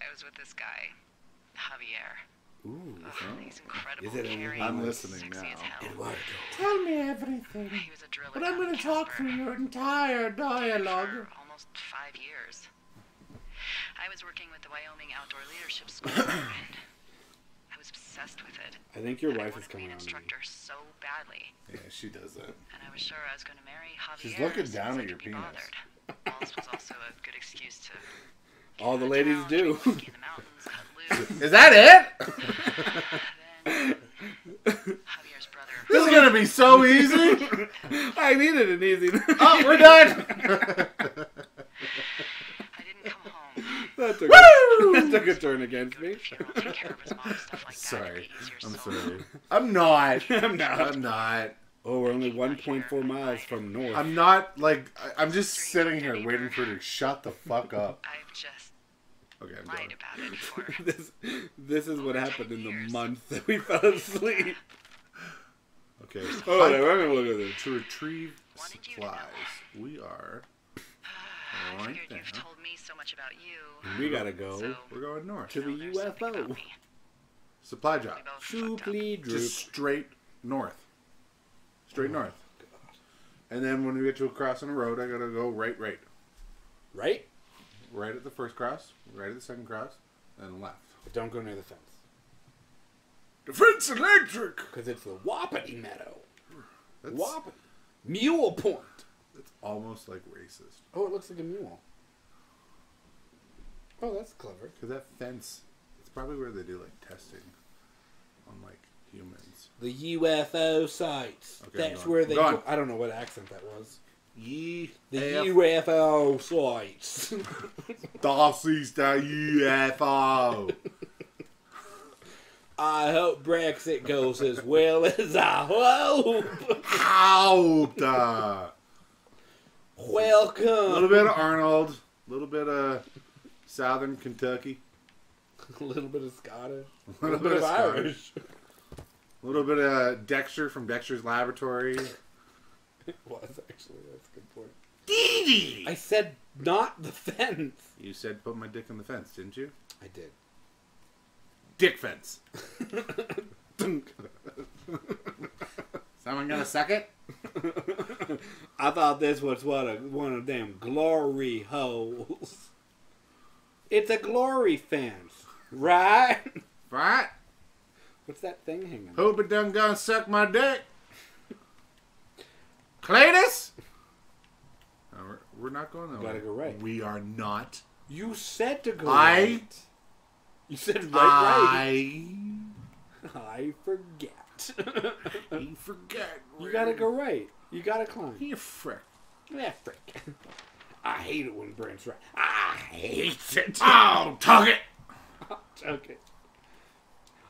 I was with this guy, Javier. Ooh. Ugh, he's incredible, Is it a- caring, I'm listening sexy now. as hell. Eduardo. Tell me everything. He was a driller. But I'm down in gonna talk Casper. through your entire dialogue. for almost five years. I was working with the Wyoming Outdoor Leadership School, and I was obsessed with it. I think your And I wife wanted is to be coming an on me. instructor so badly, Yeah, she does that. and I was sure I was going to marry Javier. She's looking down soon at your could be penis. bothered. Walls was also a good excuse to. All out the ladies town, do. drink whiskey in the mountains, cut loose. Is that it? then Javier's brother. This is gonna be so easy. I needed an easy. Oh, we're done. I didn't come home. that, took Woo! a, that took a turn against me. funeral, take care of his mom, like sorry. It'd be easier I'm so- sorry. I'm not. I'm not. I'm not. Oh, we're only 1.4 miles from north. I'm not like I- I'm just sitting here waiting for her to shut the fuck up. I've just Okay, I'm lied going. about it this, this is what happened in the month that we fell asleep. Okay. Oh, Hunt wait, going to look at this. to retrieve Wanted you to know. supplies. We are. I Right figured you've told me so much about you. We gotta go So, We're going north. to the now there's something UFO. about me. Supply drop. We both fucked up. Shooply droop. Just straight north. Straight oh north. And then when we get to a cross on the road, I gotta go right, right. Right? Right at the first cross, right at the second cross, and left. But don't go near the fence. Defense Electric! Because it's the Wapiti Meadow. That's, Wapiti. Mule Point. That's almost like racist. Oh, it looks like a mule. Oh, that's clever. Because that fence, it's probably where they do like testing on like humans. The UFO sites. Okay, I'm gone. where they. gone. Go- I don't know what accent that was. Ye The F- UFO sites. Darcy's the UFO. I hope Brexit goes as well as I hope. How the? Welcome. A little bit of Arnold, a little bit of Southern Kentucky, a little bit of Scottish. a little bit of Irish, a little bit of Dexter from Dexter's Laboratory. It was actually. That's a good point. Dee Dee. I said not the fence. You said put my dick in the fence, didn't you? I did. Dick fence. Someone gonna suck it? I thought this was what a, one of them glory holes. It's a glory fence, right? Right? What's that thing hanging? Hope it done gonna suck my dick. Cletus? Oh, we're, not going that Gotta way. go right. We are not. You said to go I- right. You said right, right. I. I forget. I forget. you gotta go right. You gotta climb. You frick. Yeah, frick. I hate it when Brent's right. I hate it. Oh, I'll tug it. Okay.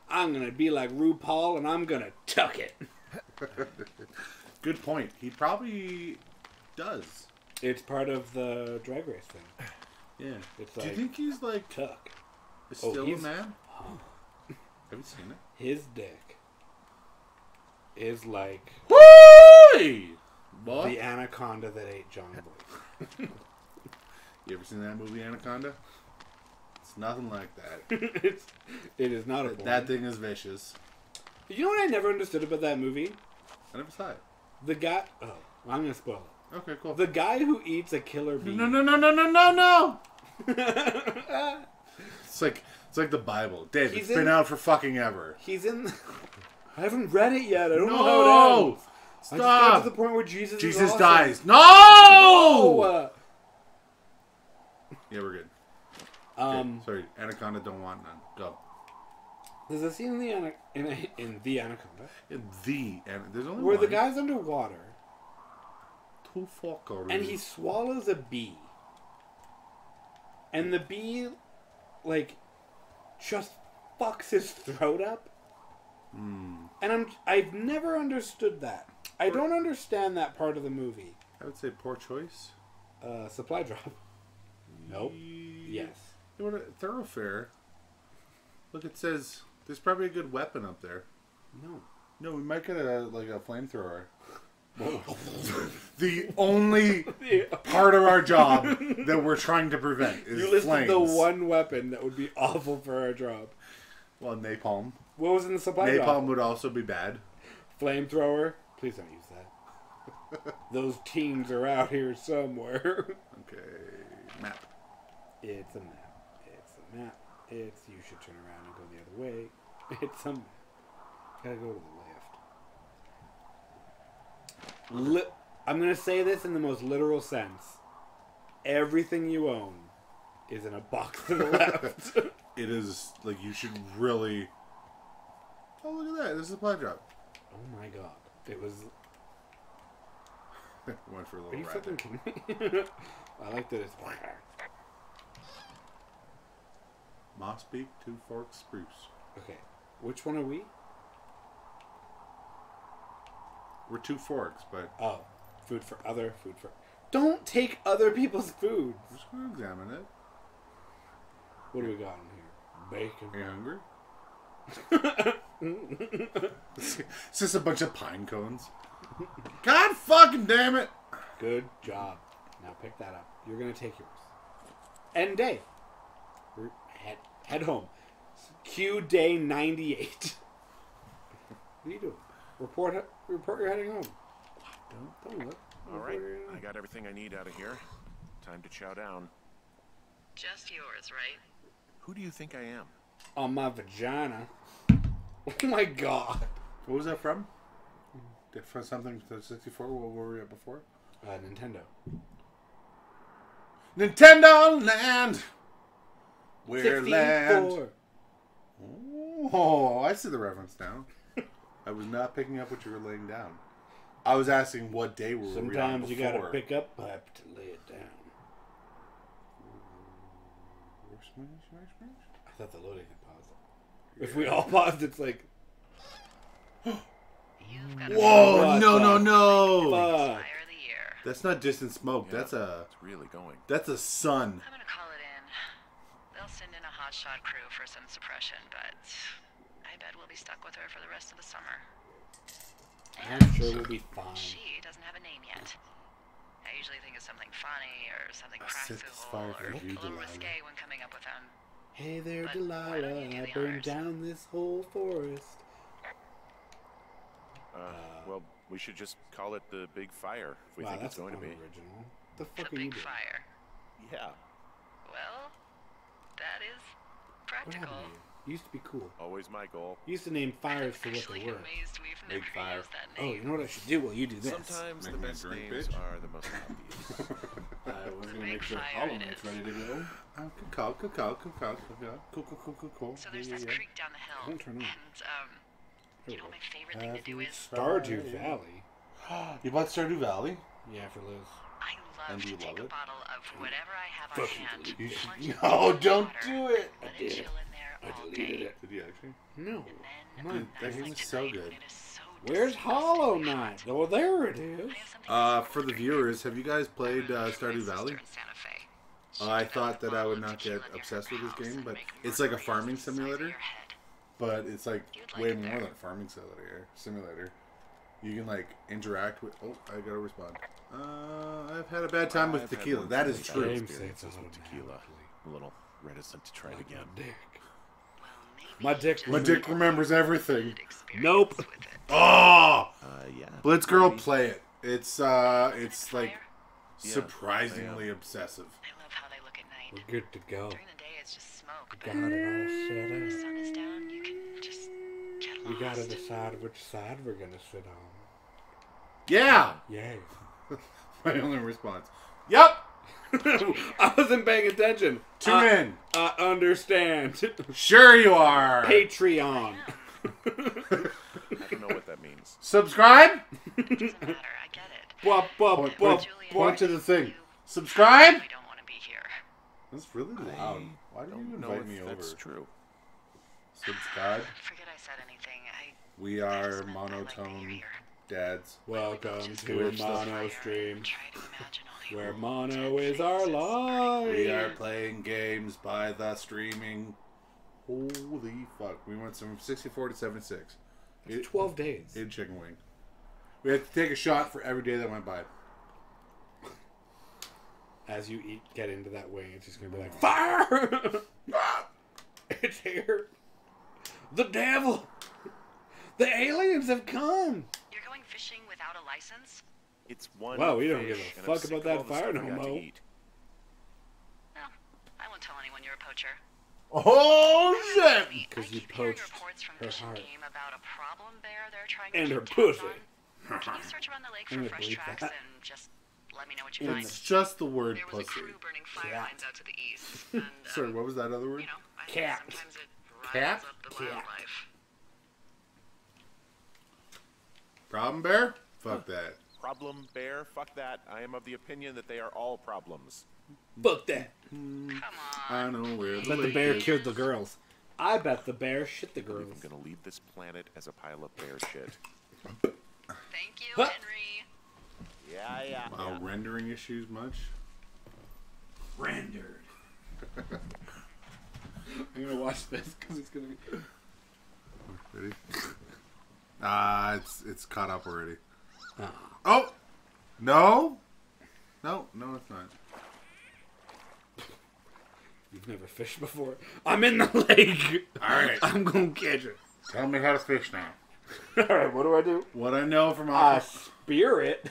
I'm gonna be like RuPaul and I'm gonna tuck it. Good point. He probably does. It's part of the drag race thing. Yeah. It's Do you think he's like Tuck. Oh, still a he's- man? Have you seen it? His dick is like! Boy. the anaconda that ate John Boy. You ever seen that movie Anaconda? It's nothing like that. it's, it is not a porn. that thing is vicious. You know what I never understood about that movie? I never saw it. The guy. Oh, I'm gonna spoil it. Okay, cool. The guy who eats a killer bee. no, no, no, no, no, no, no. It's like it's like the Bible. Dave, He's it's been in- out for fucking ever. He's in. I haven't read it yet. I don't know how it No! ends. I just got Stop! to the point where Jesus. Jesus awesome. dies. No! Uh, Yeah, we're good. Okay, um, sorry, Anaconda don't want none. Go. there's a scene in the ana- in, a, in the anaconda In the and there's only where the guy's underwater Two and he swallows a bee, and the bee, like, just fucks his throat up. Hmm. And I'm I've never understood that. I don't understand that part of the movie. I would say poor choice. Uh, supply drop. Nope. Yes. You want a thoroughfare? Look, it says there's probably a good weapon up there. No. No, we might get a like a flamethrower. the only part of our job that we're trying to prevent is You listed flames. the one weapon that would be awful for our job. Well, napalm. What was in the supply Napalm drop? would also be bad. Flamethrower. Please don't use that. Those teams are out here somewhere. Okay, map. it's a map. It's a map. It's you should turn around and go the other way. It's a map. Gotta go to the left. Li- I'm gonna say this in the most literal sense. Everything you own is in a box to the left. It is like you should really. Oh look at that! This is a supply drop. oh my god. It was Went for a little Are you fucking kidding me? I like that it's. Moss Peak, Two Forks, Spruce. Okay, which one are we? We're Two Forks, but Oh, food for other, food for. Don't take other people's food. we're just gonna examine it. What do we got in here? Bacon. Are you hungry? It's just a bunch of pine cones. God fucking damn it! Good job. Now pick that up. You're gonna take yours. End day. Head, head home. Q day ninety eight. What are you doing? Report. Report you're heading home. Don't don't look. All Report right, I got everything I need out of here. Time to chow down. Just yours, right? Who do you think I am? On my vagina. Oh my god. What was that from? From something to 64? What were we at before? Uh, Nintendo. Nintendo Land! Where 64. land? Oh, I see the reference now. I was not picking up what you were laying down. I was asking what day were we on Sometimes you gotta pick up pipe to lay it down. Loading had paused. If we all paused, it's like, Whoa, no, no, no! fuck. Fire of the year. That's not distant smoke. Yeah. That's a It's really going. that's a sun. I'm gonna call it in. They'll send in a hotshot crew for some suppression, but I bet we'll be stuck with her for the rest of the summer. I'm sure we'll be fine. She doesn't have a name yet. I usually think of something funny or something I'll practical this fire for or a little risque when coming up with them. Hey there, But Delilah. do I burned honors? down this whole forest. Uh, well, we should just call it the Big Fire if we wow, think it's going to be. unoriginal. The The fuck are you big doing? fire. Yeah. Well, that is What happened practical. To you? Used to be cool. Always my goal. Used to name fires for what they were. Big never fire. used Oh, you know what I should do? Well, you do this. Sometimes Make the best drink, names bitch. are the most obvious. I was gonna make sure fire Hollow is. ready to go. Oh, good call, good call, good call. Cool, cool, cool, cool, cool. So there's Yeah, this yeah, creek down the hill, Don't turn on. and um, you know what my favorite thing to do is? Stardew? Valley. You bought Stardew Valley? Yeah, for Liz. I And love do to you take love a it? bottle of whatever I have on hand, You should. No, don't water, do it. Let it chill in there deleted it. Did you actually? No. And Come on, on that game like is so good. when it is so Where's Hollow Knight? Oh, there it is. I have something Uh, for the viewers, have you guys played uh, Stardew Valley? in Santa Fe. She I thought that I would not get obsessed with this game, but it's like a farming the size of simulator. But it's like way more than a farming simulator. Simulator. You can like interact with. Oh, I gotta respond. Uh, I've had a bad time with tequila. That is That too is many true. bad James says experiences with tequila. A little reticent to try it again. Dick. Well, maybe My dick My dick remembers everything. Nope. Oh, Uh, yeah. Blitzgirl, maybe. play it. It's uh, it's like Fire? Yeah, surprisingly obsessive. I love how they look at night. We're good to go. During the day, it's just smoke. But Got it all when the set sun is down, you can just get up. lost. We gotta decide which side we're gonna sit on. Yeah, Yay. my only response. Yep. I wasn't paying attention. Tune I, in. I understand. Sure you are. Patreon. I don't know what that means. Subscribe. It doesn't matter. I get it. Wop, wop, Point, wop, point, to the you thing. Subscribe. We don't want to be here. That's really loud. Why did you Don't know invite if me over? that's true. Subscribe. Forget I said anything. I We are just meant I like that you're monotone here. dads. Welcome to Mono Stream, and try to imagine all the where mono is our life. We are playing games by the streaming. Holy fuck! We went from 64 to 76. It's 12 days. In chicken wing. We have to take a shot for every day that went by. As you eat, get into that wing, it's just gonna be like, Fire! it's here. The devil! The aliens have come! You're going fishing without a license? It's one. Wow, we don't fish, give a fuck about that fire no I got to mo. eat. No, I won't tell anyone you're a poacher. Oh shit! Because you keep hearing poached reports from her heart. Game about a problem bear they're trying And to her pussy. on. Can you search around the lake for fresh tracks that. and just let me know what you In find? It's just the word There was a pussy. crew burning fire Cat. lines out to the east. And, um, Sorry, what was that other word? You know, Cat. sometimes it Cat? up the Cat. Problem bear? Fuck that. Problem bear? Fuck that. I am of the opinion that they are all problems. Fuck that. Come on. I know where the Bet the bear is. killed the girls. I bet the bear shit the girls. I'm gonna leave this planet as a pile of bear shit. Thank you, Huh. Henry. Yeah, yeah. Wow, rendering issues much? Rendered. I'm gonna watch this because it's gonna be. Ready? Ah, it's it's caught up already. Ah. Oh, no, no, no, it's not. You've never fished before. I'm in the lake. All right, I'm gonna catch it. tell me how to fish now. All right, what do I do? What I know from I spear it.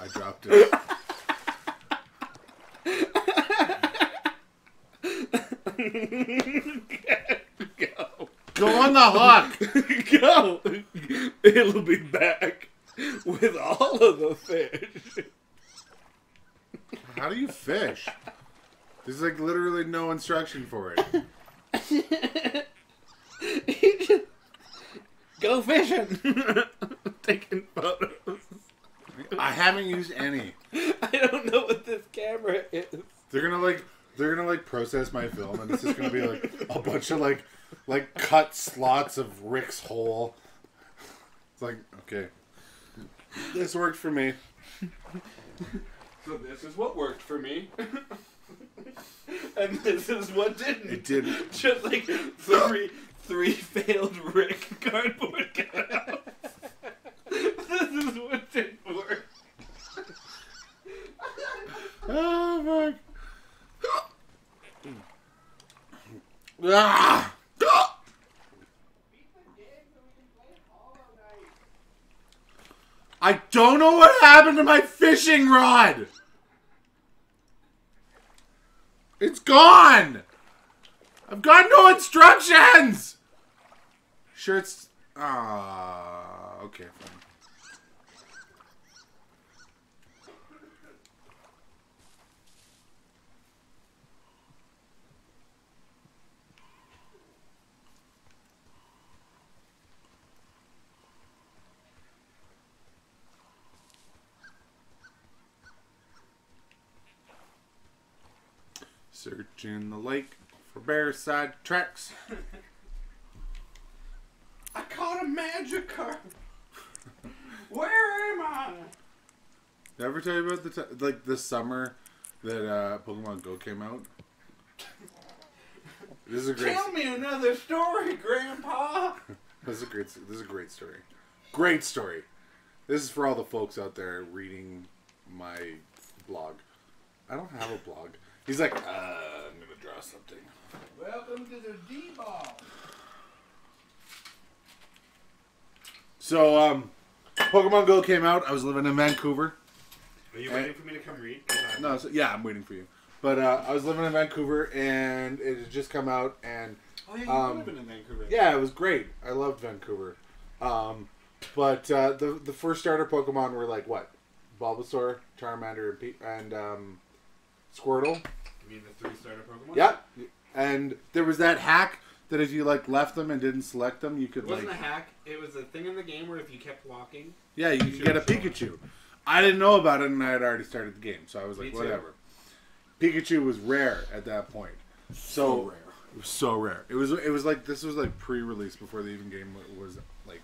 I dropped it. Go. Go on the hook. Go. It'll be back with all of the fish. How do you fish? There's like literally no instruction for it. Go fishing. Taking photos. I haven't used any. I don't know what this camera is. They're gonna like they're gonna like process my film and it's just gonna be like a bunch of like like cut slots of Rick's hole. It's like, okay. This worked for me. So this is what worked for me. and this is what didn't. It didn't. Just like three three failed Rick cardboard cutouts. this is what didn't work. Oh fuck. Ah! I don't know what happened to my fishing rod. It's gone! I've got no instructions! Sure, it's. Ah, okay, fine. Searching the lake for bear side tracks. I caught a Magikarp. Where am I? Did I ever tell you about the t- like this summer that uh, Pokemon Go came out? This is a great. Tell me another story, Grandpa. This is a great. This is a great story. Great story. This is for all the folks out there reading my blog. I don't have a blog. He's like, uh, I'm gonna draw something. Welcome to the D-ball. So, um, Pokemon Go came out. I was living in Vancouver. Are you waiting for me to come read? No, so, yeah, I'm waiting for you. But uh, I was living in Vancouver, and it had just come out, and Oh yeah, you Um, have been in Vancouver. yeah, it was great. I loved Vancouver. Um, but uh, the the first starter Pokemon were like what? Bulbasaur, Charmander, and, and um, Squirtle. You mean the three-starter Pokemon? Yep. And there was that hack that if you like left them and didn't select them, you could It wasn't like a hack. It was a thing in the game where if you kept walking, yeah, you could get a show it. Pikachu. I didn't know about it, and I had already started the game, so I was Me like, too. whatever. Pikachu was rare at that point. So, rare. It was so rare. It was it was like this was like pre-release before the even game was like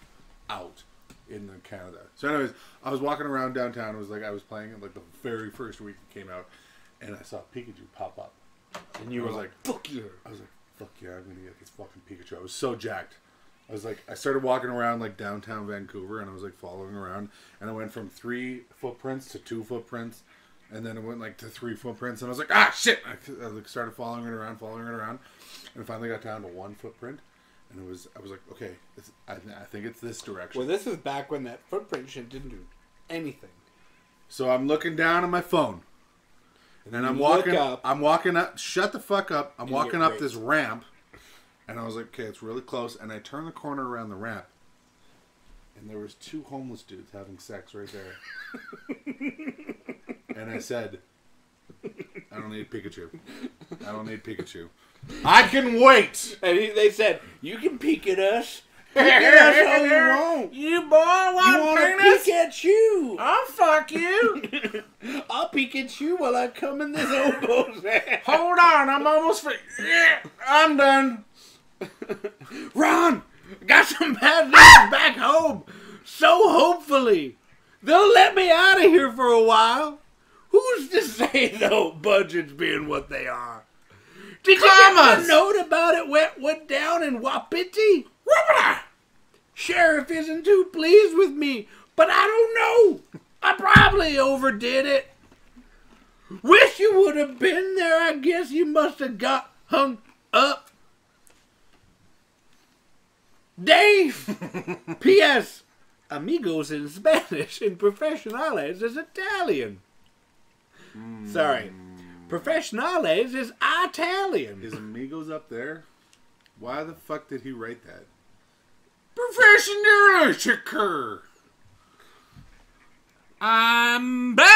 out in the Canada. So, anyways, I was walking around downtown. It was like I was playing it like the very first week it came out, and I saw Pikachu pop up. and you I were like, "Fuck you." I was like, "Fuck yeah, I'm gonna get this fucking Pikachu." I was so jacked. I was like, I started walking around like downtown Vancouver, and I was like following around, and I went from three footprints to two footprints, and then it went like to three footprints, and I was like, ah, shit! I, I like started following it around, following it around, and I finally got down to one footprint, and it was, I was like, okay, I, I think it's this direction. Well, this is back when that footprint shit didn't do anything. So I'm looking down at my phone, and then I'm walking. up. I'm walking up. Shut the fuck up! I'm walking up raped. this ramp, and I was like, okay, it's really close. And I turn the corner around the ramp, and there was two homeless dudes having sex right there. and I said, I don't need Pikachu. I don't need Pikachu. I can wait. And he, they said, "You can peek at us. Us all you want. You boy, You want to peek at you? I'll fuck you. I'll peek at you while I come in this oboe's ass. Hold on, I'm almost. Fi- yeah, I'm done. Ron, got some bad news back home. So hopefully, they'll let me out of here for a while. Who's to say though, budgets being what they are? Did you get the note about it went, went down in Wapiti? Sheriff isn't too pleased with me, but I don't know. I probably overdid it. Wish you would have been there. I guess you must have got hung up. Dave! P.S. Amigos in Spanish and professionales is Italian. Hmm. Sorry. Professionales is Italian. His amigos up there. Why the fuck did he write that? Professional checker. I'm back.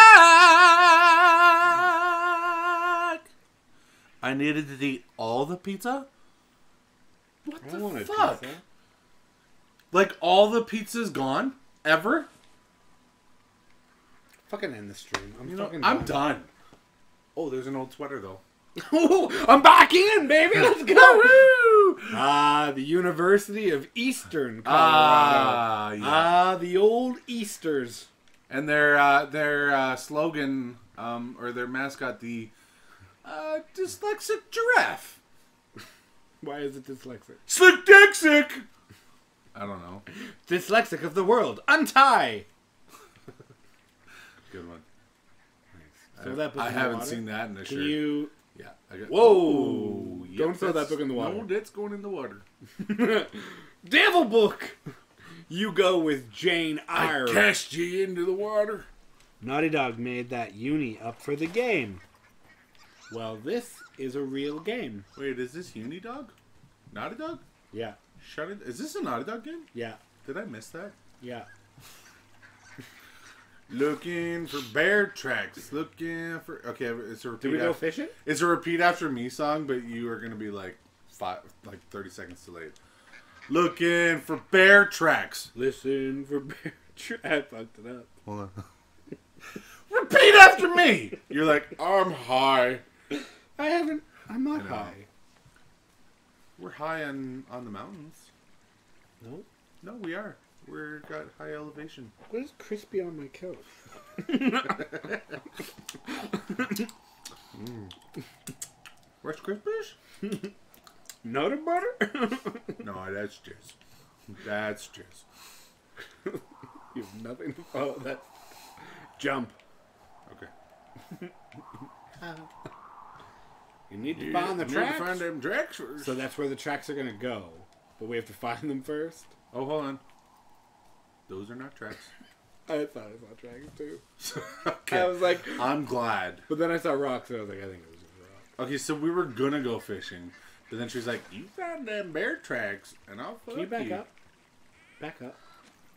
I needed to eat all the pizza. What the fuck? Like all the pizza's gone ever? Fucking end the stream. I'm You know, fucking I'm done. done. Oh, there's an old sweater though. I'm back in, baby. Let's go. Ah, the University of Eastern Colorado. Ah, yeah. Ah, the old Easters. and their uh, their uh, slogan um, or their mascot, the uh, dyslexic giraffe. Why is it dyslexic? Slick Dixic. I don't know. Dyslexic of the world. Untie. Good one. Throw I, that I haven't water. seen that in a Can shirt. you? Yeah. I got, Whoa. Yep, Don't throw that book in the water. No, that's going in the water. Devil book. You go with Jane Eyre. I Eyre. cast ye into the water. Naughty Dog made that uni up for the game. Well, this is a real game. Wait, is this Unidog? Naughty Dog? Yeah, Shut it. Is this a Naughty Dog game? yeah, Did I miss that? yeah. Looking for bear tracks. Looking for. Okay, it's a repeat. Did we go after, fishing? It's a repeat after me song, but you are gonna be like five, like thirty seconds delayed. Looking for bear tracks. Listen for bear trap. I fucked it up. Hold on. repeat after me. You're like, I'm high. I haven't. I'm not high. We're high on on the mountains. No. No, we are. We're got high elevation. What is crispy on my coat? Rice Krispies? Nutter butter? No, that's just. That's just. you have nothing to follow that. Jump. Okay. Uh. You need to You find the need to tracks. Find them tracks first. So that's where the tracks are gonna go. But we have to find them first. oh, hold on. Those are not tracks. I thought I saw tracks too. okay. I was like, I'm glad. but then I saw rocks, and I was like, I think it was just rock. Okay, so we were gonna go fishing, but then she's like, "You found them bear tracks," and I'll fuck Can you back up? Back up.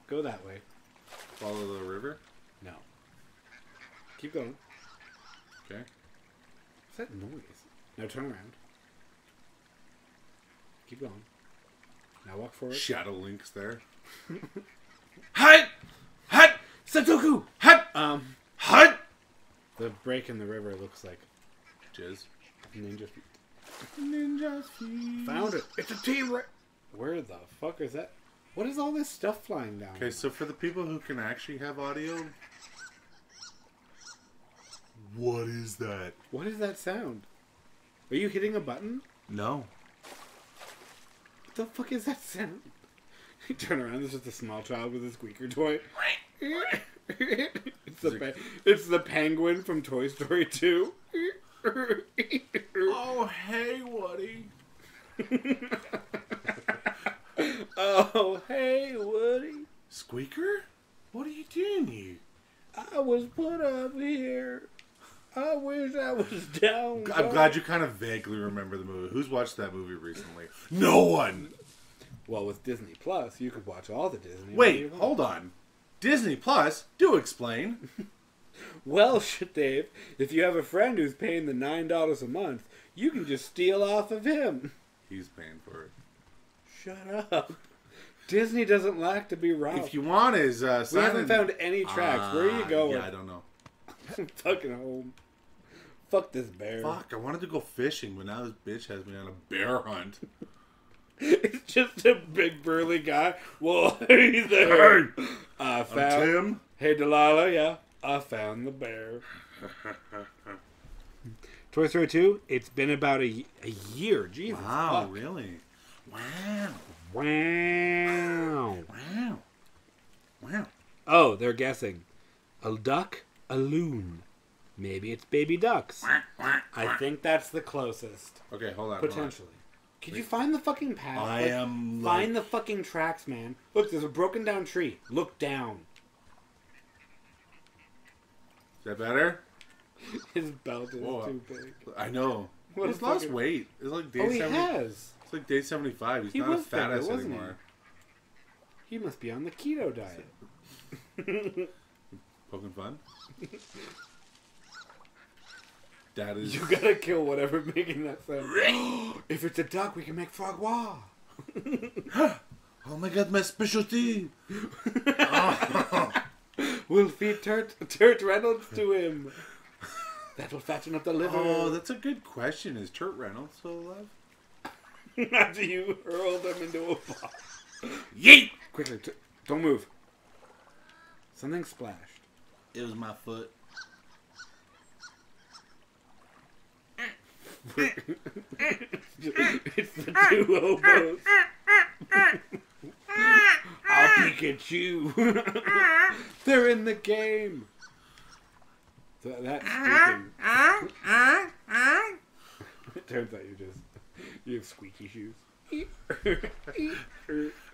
Go that way. Follow the river. No. Keep going. Okay. What's that noise? Now turn around. Keep going. Now walk forward. Shadow Link's there. Hut, hut, Satoku! hut, Um, hut. the break in the river looks like Jizz. ninja feet. Ninja's feet. Found it. It's a T Rex. Where the fuck is that? What is all this stuff flying down? Okay, so for the people who can actually have audio, what is that? What is that sound? Are you hitting a button? No. What the fuck is that sound? You turn around. There's just a small child with a squeaker toy. it's the pe- it's the penguin from Toy Story 2. Oh, hey, Woody. oh, hey, Woody. Squeaker? What are you doing here? I was put up here. I wish I was down. I'm glad you kind of vaguely remember the movie. Who's watched that movie recently? No one. Well, with Disney Plus, you could watch all the Disney. Wait, hold on. Disney Plus? Do explain. Well, shit, Dave. If you have a friend who's paying the nine dollars a month, you can just steal off of him. He's paying for it. Shut up. Disney doesn't like to be robbed. If you want his uh, we haven't found any tracks. Where are you Ah, going? Yeah, I don't know. I'm fucking home. Fuck this bear. Fuck, I wanted to go fishing, but now this bitch has me on a bear hunt. It's just a big burly guy. Well, hey there. I I'm found. Tim. Hey Delilah, yeah, I found the bear. Toy Story 2, it's been about a, a year. Jesus. Wow, fuck. really? Wow. Wow. Wow. Wow. Oh, they're guessing. A duck, a loon. Maybe it's baby ducks. I think that's the closest. Okay, hold on. hold on. Could you find the fucking path? I Like, am Find the fucking tracks, man. Look, there's a broken down tree. Look down. Is that better? His belt is Whoa. too big. I know. What He's lost fucking- weight. It's like day Oh, he has. It's like day 75. He's He not a fat bigger, ass wasn't he? anymore. He must be on the keto diet. Poking fun? That is. You gotta kill whatever making that sound. if it's a duck, we can make frogwa. Oh my god, my specialty! We'll feed Turt, Turt Reynolds to him. That'll fatten up the liver. Oh, that's a good question. Is Turt Reynolds still alive? After you hurl them into a ball. Yeet! Quickly, t- don't move. Something splashed. It was my foot. It's the two hobos. I'll peek at you. They're in the game. Th- that's speaking. it turns out you just you have squeaky shoes.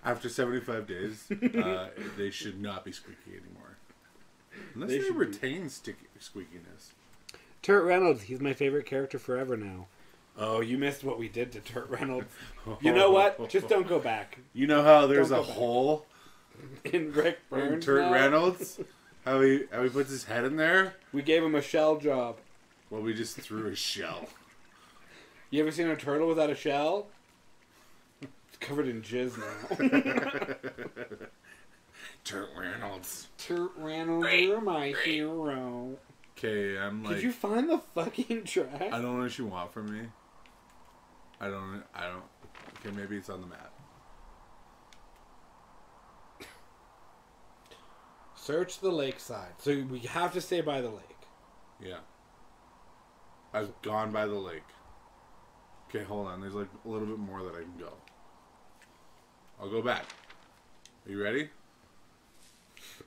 After 75 days, uh, they should not be squeaky anymore. Unless They they, retain squeakiness. Turt Reynolds, he's my favorite character forever now. Oh, you missed what we did to Turt Reynolds. You know what? Just don't go back. You know how there's Don't a go back. hole In Rick Burns, in Turt now, Reynolds? How he how he puts his head in there? we gave him a shell job. Well, we just threw a shell. You ever seen a turtle without a shell? It's covered in jizz now. Turt Reynolds. Turt Reynolds, you're my hero. Okay, I'm like. Did you find the fucking track? I don't know what you want from me. I don't. I don't. Okay, maybe it's on the map. Search the lakeside. So we have to stay by the lake. Yeah. I've gone by the lake. Okay, hold on. There's like a little bit more that I can go. I'll go back. Are you ready?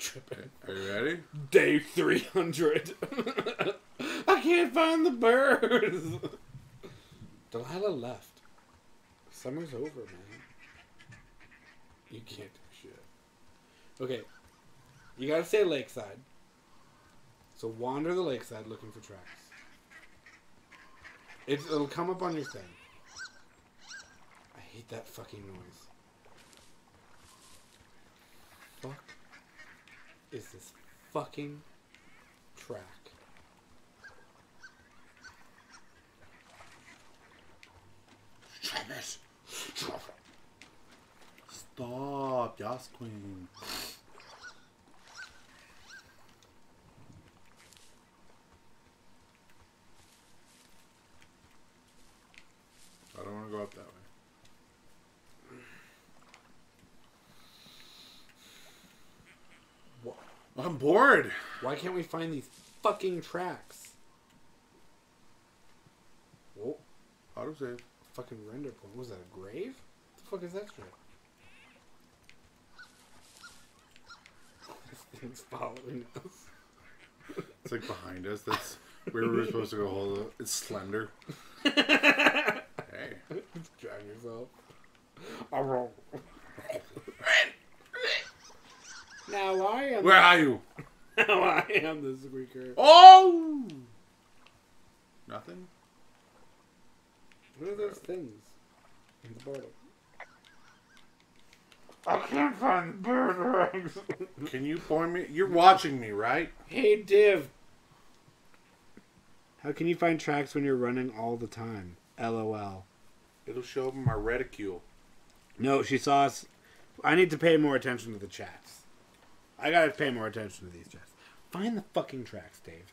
Okay. Are you ready? Day 300. I can't find the birds. Delilah left. Summer's over, man. You can't do shit. Okay. You gotta stay lakeside. So wander the lakeside looking for tracks. It's, it'll come up on your thing. I hate that fucking noise. Fuck is this fucking track? Travis! Stop, Yas Queen. I don't want to go up that way. I'm bored. Why can't we find these fucking tracks? Whoa, Autosave. fucking render point. Was that a grave? What the fuck is that shit? This thing's following us. It's like behind us. That's where we were supposed to go hold it. It's slender. hey. Drag yourself. I roll. Now I am. Where are you? Now I am the squeaker. Oh! Nothing? What are those things? In the bottle? I can't find the bird eggs. Can you point me? You're watching me, right? hey, Div. How can you find tracks when you're running all the time? LOL. It'll show up in my reticule. No, she saw us. I need to pay more attention to the chats. I gotta pay more attention to these chats. Find the fucking tracks, Dave.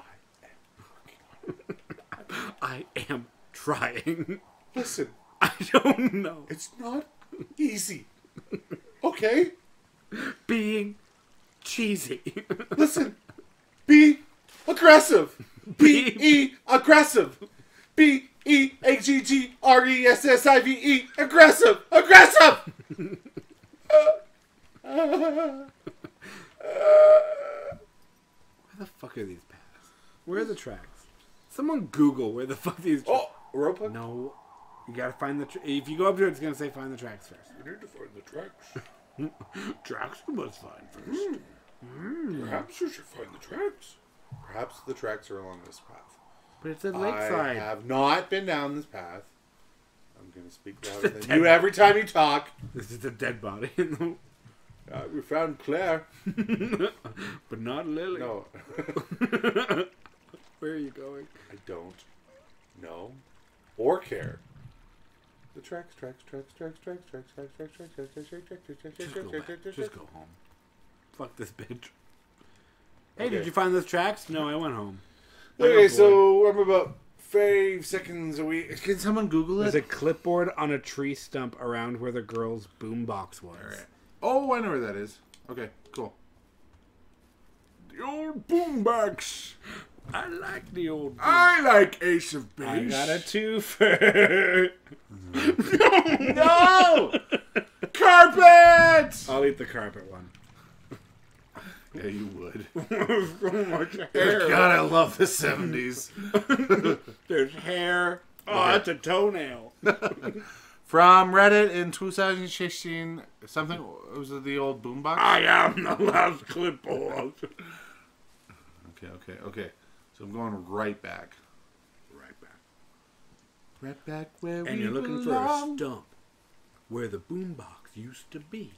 I am trying. Listen, I don't know. it's not easy. Okay? Being cheesy. Listen. Be aggressive. B E aggressive. B E A G G R E S S I V E aggressive. Aggressive. Where the fuck are these paths? Where are the tracks? Someone Google where the fuck these. Tra- Oh, rope hook. no, you gotta find the. Tra- if you go up to it, it's gonna say find the tracks first. You need to find the tracks. Tracks you must find first. Hmm. Perhaps you should find the tracks. Perhaps the tracks are along this path. But it's at I have not been down this path. I'm going to speak louder a than you every time you talk. This is a dead body, in Uh, we found Claire. but not Lily. No, Where are you going? I don't know or care. The tracks, tracks, tracks, tracks, tracks, tracks, tracks, tracks, tracks, tracks, tracks, tracks, tracks, tracks, Just tracks, go tracks, back. tracks, Just tracks. go home. Fuck this bitch. Hey, Okay. did you find those tracks? No, I went home. I Okay, got bored. so I'm about five seconds away. Can someone Google There's it? a clipboard on a tree stump around where the girl's boombox was. Alright. Oh, I know where that is. Okay, cool. The old boombox. I like the old. I like Ace of Base. I got a twofer. No! no! Carpet! I'll eat the carpet one. Yeah, you would. so much God, I love the 70s. There's hair. Oh, that's a toenail. From Reddit in 2016, something, was it the old boombox? I am the last clipboard. Okay, okay, okay. So I'm going right back. Right back Right back where and we you're looking for a stump where the boombox used to be.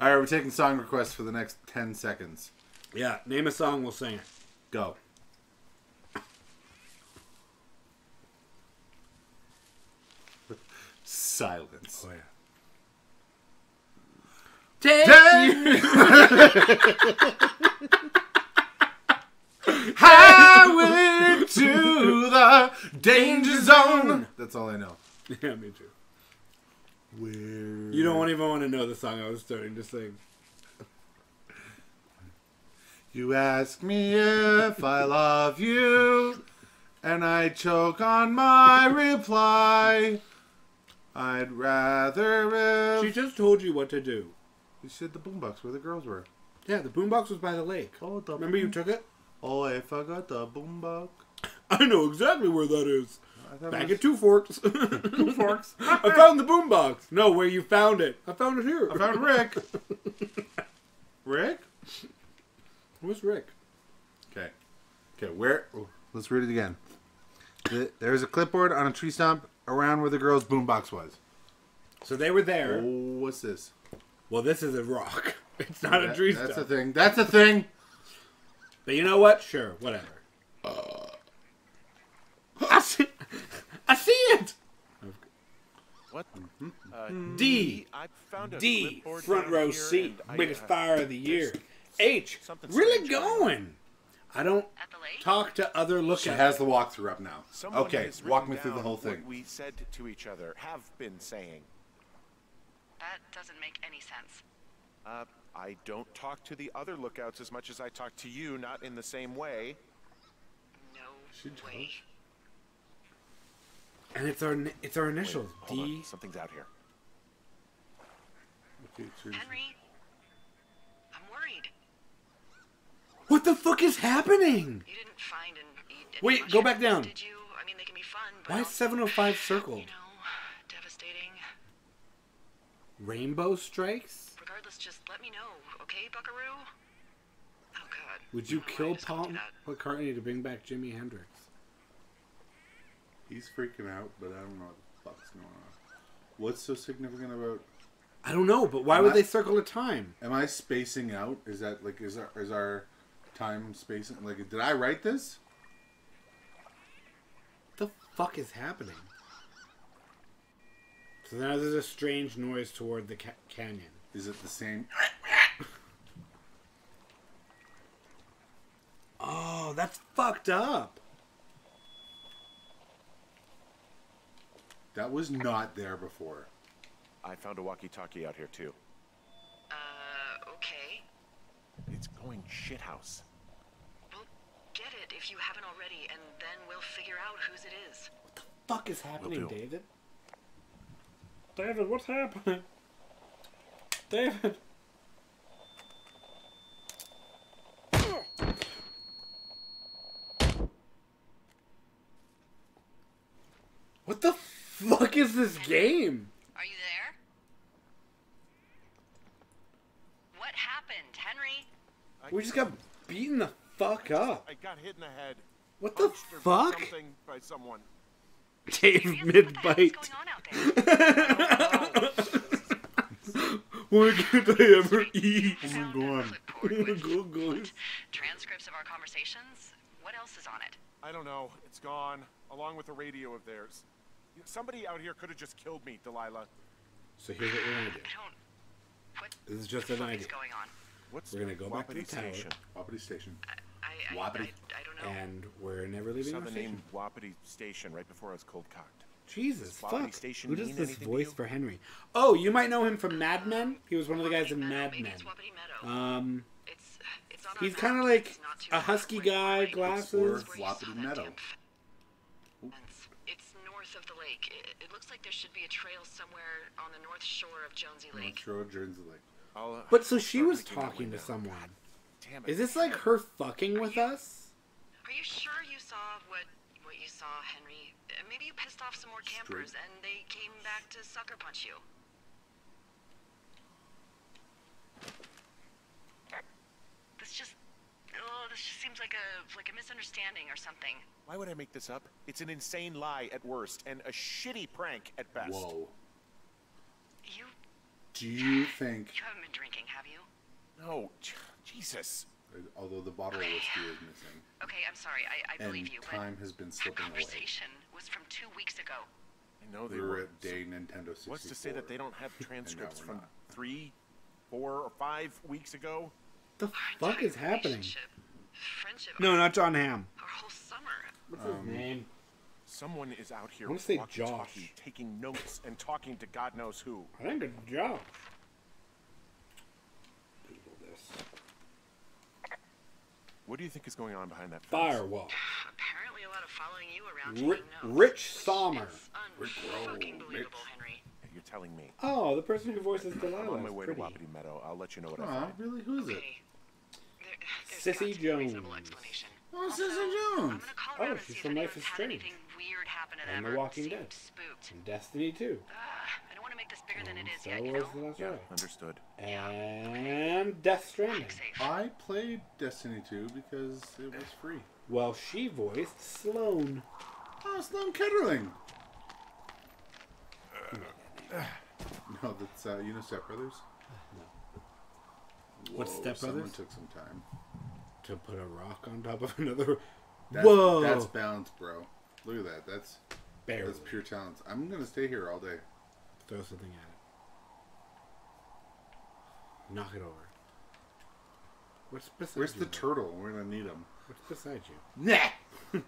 All right, we're taking song requests for the next ten seconds. Yeah, name a song, we'll sing it. Go. Silence. Oh yeah. Highway to the danger zone. That's all I know. yeah, me too. Where You don't even want to know the song I was starting to sing. You ask me if I love you, and I choke on my reply. I'd rather She just told you what to do. you said the boombox where the girls were. Yeah, the boombox was by the lake. Oh, the Remember you took it? Oh, I forgot the boombox. I know exactly where that is. Back was at Two Forks. Two Forks. I found the boombox. No, where you found it. I found it here. I found Rick. Rick? Where's Rick? Okay. Okay, where? oh, let's read it again. There's a clipboard on a tree stump around where the girl's boombox was. So they were there. Oh, what's this? Well, this is a rock. It's not a That- tree That's a thing. That's a thing. But you know what? Sure, whatever. I see, I see it. What? Uh, D. I found a D. Front row seat. Biggest uh, fire of the year. H. something Really going going. I don't At the lake? talk to other She lookouts. has the walkthrough up now. Someone okay, walk me through the whole thing. we said to each other, have been saying. That doesn't make any sense. Uh, I don't talk to the other lookouts as much as I talk to you, not in the same way. No She does. way. and it's our it's our initials. Hold on, D. something's out here. Okay, Henry, I'm worried. What the fuck is happening? You didn't find and eat Wait, go back down. Did you? I mean, they can be fun, but Why is also, 705 circled? You know, devastating. Rainbow strikes? Regardless, just let me know, okay, Buckaroo? Oh God. Would you I don't know why I kill just went Paul. McCartney to bring back Jimi Hendrix? He's freaking out, but I don't know what the fuck's going on. What's so significant about? I don't know, but why Am would I- they circle a time? Am I spacing out? Is that like is our is our time spacing? Like, did I write this? What the fuck is happening? So now there's a strange noise toward the ca- canyon. Is it the same? Oh, that's fucked up. That was not there before. I found a walkie-talkie out here too. Uh, okay. It's going shithouse. Well, get it if you haven't already, and then we'll figure out whose it is. What the fuck is happening, do. David? David, what's happening? David. What the fuck is this game? Are you there? What happened, Henry? I We just got beaten the fuck up. I got hit in the head. What the fuck? By someone. Dave mid what the hell bite. is going on out there? What could I ever eat? I found go a on. clipboard with Go, go. transcripts of our conversations. What else is on it? I don't know. It's gone, along with a radio of theirs. Somebody out here could have just killed me, Delilah. So here's what we're gonna do. I don't. What This is just an idea. is going on? What's We're gonna go back to Wapiti the tower. Station? Wapiti Station. I I, I, Wapiti. I, I don't know. And we're never leaving Saw our the station. name Wapiti Station right before I was cold cocked. Jesus, Does fuck. Station Who does mean this voice you? for Henry? Oh, you might know him from Mad Men. He was one of the guys in Wapiti Meadow, Mad Men. It's Wapiti Meadow. Um, it's it's he's kinda like It's not too a husky away guy, the glasses. Or It's Wapiti Meadow. It's, it's north of the lake. It, it looks like there should be a trail somewhere on the north shore of Jonesy North Lake. Shore, Jonesy Lake. I'll, but so she was talking to someone. Damn it. Is this like her fucking with us? Are you sure you saw what what you saw, Henry? Uh, Maybe you pissed off some more campers Straight. and they came back to sucker punch you. This just oh, this just seems like a like a misunderstanding or something. Why would I make this up? It's an insane lie at worst and a shitty prank at best. Whoa. You Do you think, you haven't been drinking, have you? No, Jesus. although the bottle of whiskey is missing, Okay, I'm sorry. I, I and believe you, time has been but that slipping away. conversation was from two weeks ago. I know they We were. were at day Nintendo 64. What's to say that they don't have transcripts from not. three, four, or five weeks ago? The Our fuck is happening? Friendship. No, not Jon Hamm. our whole summer. What's Um, his name? Someone is out here I wanna say walkie-talkie, taking notes and talking to God knows who. I think it's Josh. Google this. What do you think is going on behind that fence? Firewall. Apparently, a lot of following you around. Ri- Rich which Sommer. is Rick Roll, unfucking believable, Rich. Henry. You're telling me. Oh, the person who voices Delilah. I'm on my way pretty. to Wapiti Meadow. I'll let you know what I Aw, find. really? Who is it? Okay. There, Sissy got to be a reasonable Jones. Oh, Cissy Jones. Oh, she's see from if Life is Strange. anything weird happen to And them The Walking Dead. spooked. And Destiny 2. Ah, I don't want to make this bigger than it And is Star yet, you Wars know? The Last Yeah, Jedi. understood. And Death Stranding. I played Destiny 2 because it was free. Well, she voiced Sloane. Oh, Sloan Ketterling. No, that's uh, you know Step Brothers. What's Step Someone Brothers? took some time. To put a rock on top of another. That's, Whoa! that's balance, bro. Look at that. That's Barely. that's pure talent. I'm gonna stay here all day. Throw something at it. Knock it over. What's beside Where's you? the turtle? We're gonna need him. What's beside you? Nah.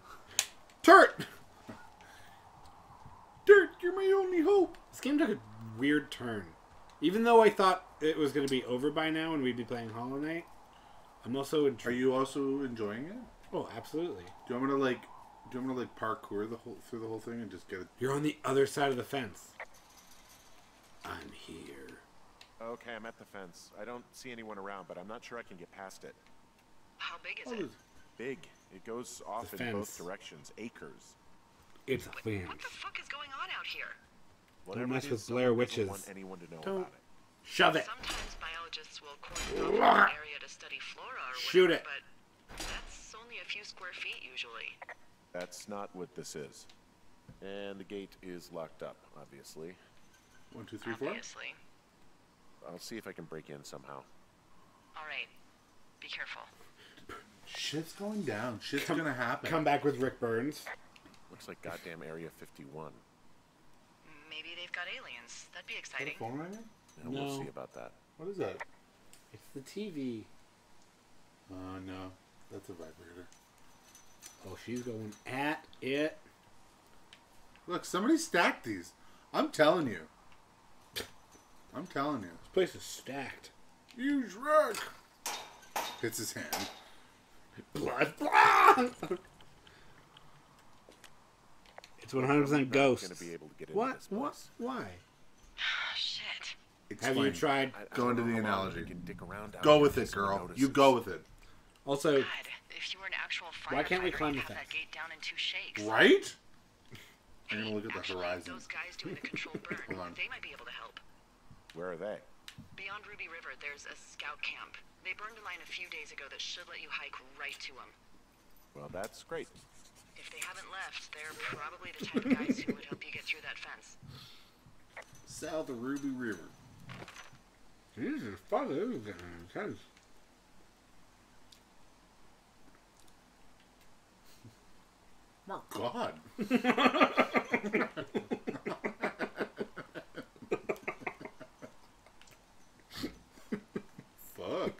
Turt! Dirt, you're my only hope. This game took a weird turn. Even though I thought it was going to be over by now and we'd be playing Hollow Knight, I'm also Are you also enjoying it? Oh, absolutely. Do you want me to like? Do you want me to like parkour the whole through the whole thing and just get it? You're on the other side of the fence. I'm here. Okay, I'm at the fence. I don't see anyone around, but I'm not sure I can get past it. How big is Oh, it? Big. It goes off The in both directions. Acres. It's a fence. What the fuck is going on out here? Whatever mess it with is, Blair someone doesn't Witches. want anyone to know Don't. about it. Shove it. Sometimes biologists will cordon off an area to study flora or whatever, Shoot it. but that's only a few square feet usually. That's not what this is. And the gate is locked up, obviously. One, two, three, four. Obviously. I'll see if I can break in somehow. All right. Be careful. Shit's going down. Shit's gonna happen. Come back with Rick Burns. Looks like goddamn Area 51. Maybe they've got aliens. That'd be Is that exciting. a phone ringing? Yeah, We'll see about that. What is that? It's the TV. Oh uh, no, that's a vibrator. Oh, she's going at it. Look, somebody stacked these. I'm telling you. I'm telling you. This place is stacked. Huge wreck. Hits his hand. Blood. blood. it's 100% I'm ghosts. gonna be able to get into What? this What? Why? Ah, shit. It's Have you tried? I- I Go don't into know the analogy. you can dick around Go with it, girl. notices. You go with it. Also, God, if you were an actual firefighter, Why can't we climb the have fence? that gate down in two shakes. Right? I'm gonna look at the horizon. Those guys doing the controlled burn, Hold on. they might be able to help. Where are they? Beyond Ruby River, there's a scout camp. They burned a line a few days ago that should let you hike right to them. Well, that's great. If they haven't left, they're probably the type of guys who would help you get through that fence. South of Ruby River. Jesus, fuck, this is getting intense. My God. Fuck.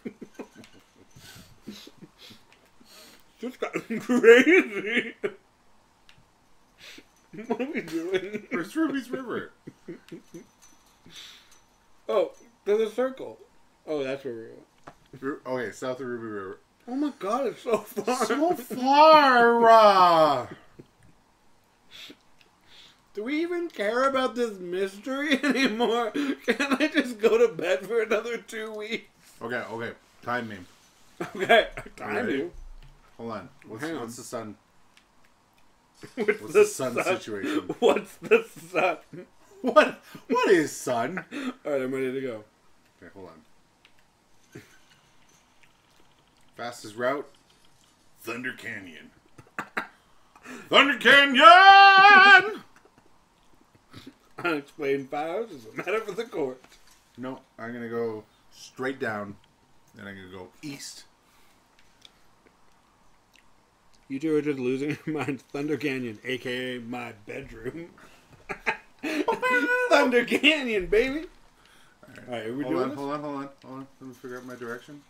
Just got crazy. what are we doing? Where's Ruby's River? Oh, there's a circle. Oh, that's where we're at. Ru- Okay, south of Ruby River. Oh my god, it's so far. So far! Uh, Do we even care about this mystery anymore? Can I just go to bed for another two weeks? okay, okay. Time me. Okay, time you. Hold on. What's, Hang on. what's the sun? What's, What's the sun situation? What's the sun? What? What is sun? Alright, I'm ready to go. Okay, hold on. Fastest route, Thunder Canyon. Thunder Canyon! Unexplained powers is a matter for the court. No, I'm gonna go straight down. Then I'm gonna go east. You two are just losing your minds. Thunder Canyon, aka my bedroom. Thunder Canyon, baby. All right, are we Hold doing on, this? hold on, hold on, hold on. Let me figure out my direction.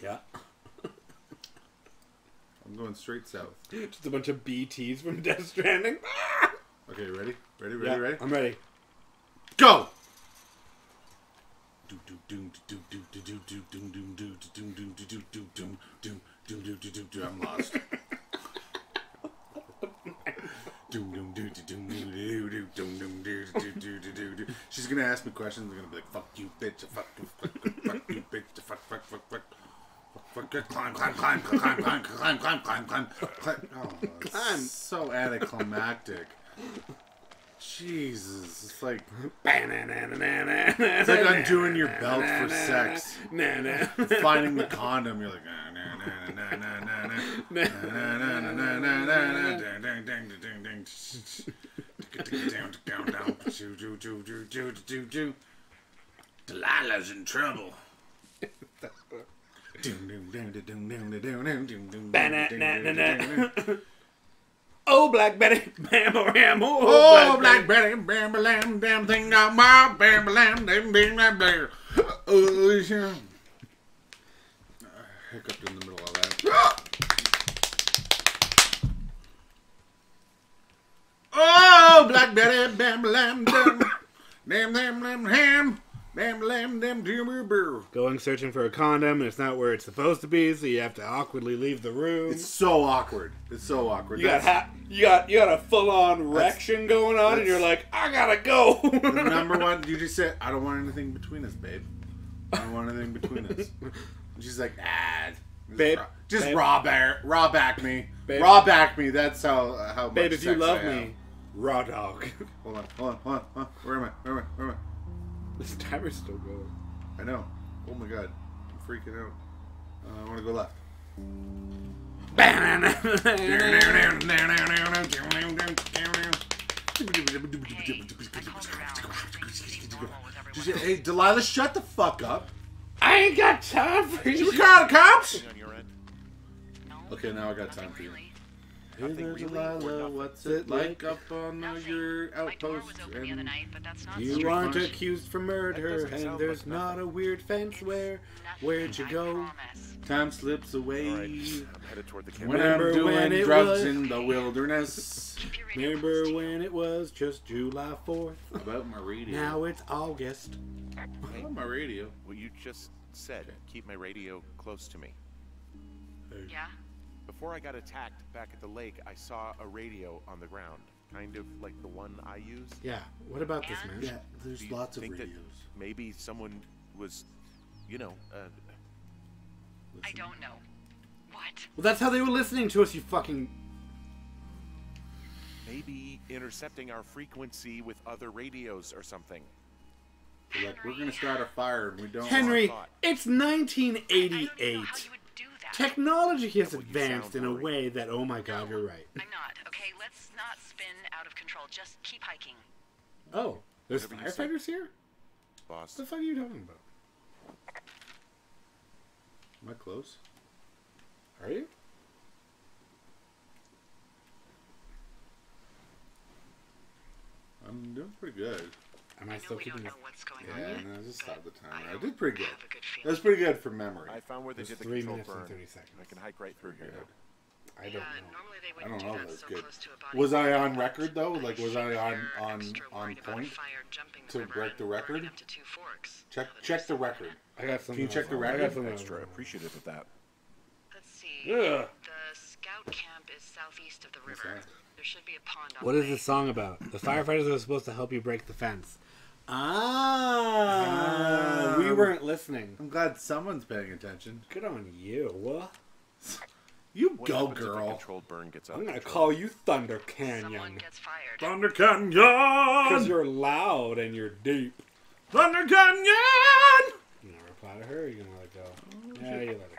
Yeah. I'm going straight south. Just a bunch of BTs from Death Stranding. okay, ready? Ready, ready, yeah, ready? I'm ready. Go! I'm lost. She's gonna ask me questions. I'm gonna be like, "Fuck you, bitch! Fuck you, fuck, fuck you, bitch! Fuck, fuck, fuck, fuck." Fuck, fuck, climb, climb, climb, climb, climb, climb, climb, climb, climb, climb. Oh, Climb. so anticlimactic. Jesus, it's like It's it's like undoing your belt for sex. Nah, nah. Finding the condom, you're like, "Ah. Delilah's in trouble. Doom, doom, oh, Black Betty, bam bam ham, oh, oh Black, Betty, bam bam. damn thing got my bam bam lamb, damn thing that bear. Oh, yeah. Hiccuped in the middle of that. Oh, Black Betty, bam bam lamb, damn, damn, damn, damn, ham damn, lam, damn. Going searching for a condom, and it's not where it's supposed to be, so you have to awkwardly leave the room. It's so awkward. It's so awkward. you got ha- you got you got a full on erection going on, and that's- you're like, I gotta go. the number one. You just said, I don't want anything between us, babe. I don't want anything between us. And she's like, ah, just Babe, raw, just babe. raw bear, raw back me, Babe. raw back me. That's how how much. Babe, if you sex love I have. me, raw dog. hold on, hold on, hold on, hold on. Where am I? Where am I? Where am this timer's still going. I? I know. Oh my god, I'm freaking out. Uh, I want to go left. Hey, I called around. Things seem normal with Did everyone. you- Hey, Delilah, shut the fuck up. I ain't got time for Did you. you call the cops? on your end. No, Okay, now I got time nothing for you. Really. Hey Nothing there, really Delilah, what's it like up on Nothing. your outpost? the other And night, but that's not You street aren't fun. accused for murder, and there's like not a weird fence It's where. nothing, Where'd you I go? promise. time slips away All right, I'm headed toward the when Remember I'm doing when it drugs was- in the wilderness. Keep your radio Remember when it was just July 4th? About my radio. Now it's August. About my radio. What you just said, keep my radio close to me. you. Yeah? Before I got attacked back at the lake, I saw a radio on the ground, kind of like the one I use. Yeah, what about this, man? Yeah, there's Do you lots of think that radios. maybe someone was, you know, uh, I don't know. What? Well, that's how they were listening to us, you fucking. maybe intercepting our frequency with other radios or something. They're like, we're gonna start a fire and we don't. Henry, thought. it's I don't even know 1988. Technology has advanced in a way that, oh my god, you're right. I'm not, okay? Let's not spin out of control. Just keep hiking. Oh, there's Whatever firefighters here? Boss, What the fuck are you talking about? Am I close? Are you? I'm doing pretty good. Am I I still keeping don't know what's going Yeah, on. no, just stop the timer. I I did pretty good. good That was pretty good from memory. I found where they There's did the three control minutes and 30 seconds. I can hike right through here. I don't yeah, know. I wouldn't don't know if that that's so good. close to a body Was I on record though? I Like, was I on on on worried about a point? fire jumping the to break the record? burning up to two forks. Check check the record. I got something. Can you check else. the I record? got something Extra else. appreciative of that. Let's see. Ugh. The scout camp is southeast of the river. that? There should be a pond on What the is way. this song about? The firefighters are supposed to help you break the fence. Ah, we Um, weren't listening. I'm glad someone's paying attention. Good on you. What? You What go, happens if a girl. controlled burn gets out I'm gonna control? call you Thunder Someone Canyon. gets fired. Thunder Canyon. Because you're loud and you're deep. Thunder Canyon. You gonna reply to her or you gonna let it go? Yeah, you let it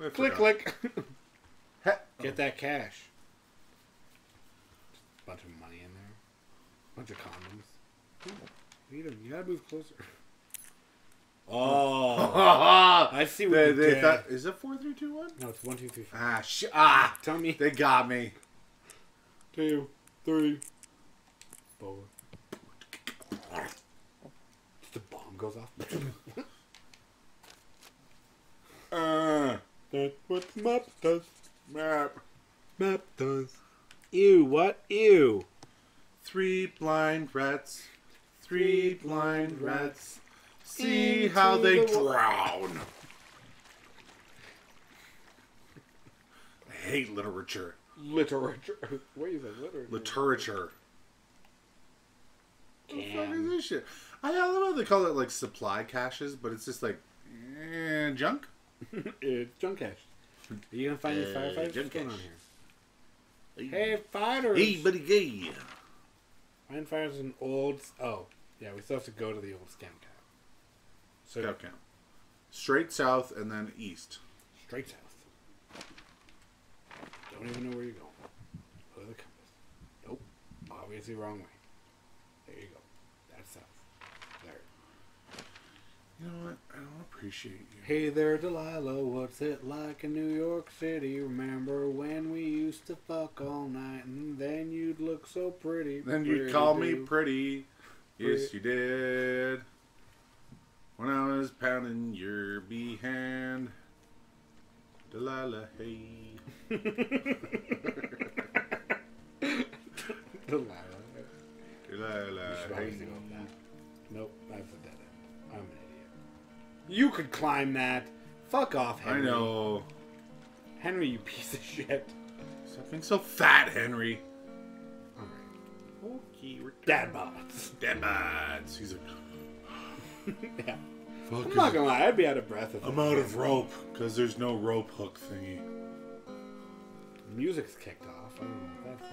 go. I Click, click. Get that cash. Bunch of money in there. Bunch of condoms. Ooh, You gotta, you gotta move closer. Oh, I see what they, you they did. thought, is it four, three, two, one? No, it's one, two, three, four. Ah, sh- ah, Tell me. they got me. Two, three, four. The bomb goes off. Uh, That's what map does. map. Map does. Ew, what? Ew. Three blind rats. Three blind rats. See how they the drown. I hate literature. Literature. What is that? Literature. Literature. What the fuck Damn. is this shit? I love how they call it like supply caches, but it's just like eh, junk. it's junk cash. Are you gonna find these Uh, firefighters? What's junk going on cash. here? Hey, fighters! Hey, buddy, gay. Find fires an old. Oh, yeah, we still have to go to the old scam camp. So Scout camp. Straight south and then east. straight south. Don't even know where you're going. Go to the compass. Nope. Obviously wrong way. There you go. That's south. There. You know what? I don't appreciate you. Hey there, Delilah. What's it like in New York City? Remember when we used to fuck all night and then you'd look so pretty? Then you'd Pretty call me pretty. Yes, you did. When I was pounding your behand. Delilah, hey. Delilah. Delilah, hey. that. Nope, that's a dead You could climb that. Fuck off, Henry. I know. Henry, you piece of shit. Stop being so fat, Henry. Alright. Okay, we're Dad bots. Dead bods. He's like, yeah. fuck. I'm not gonna lie, I'd be out of breath if I'm out of rope because there's no rope hook thingy. music's kicked off. I don't know what that's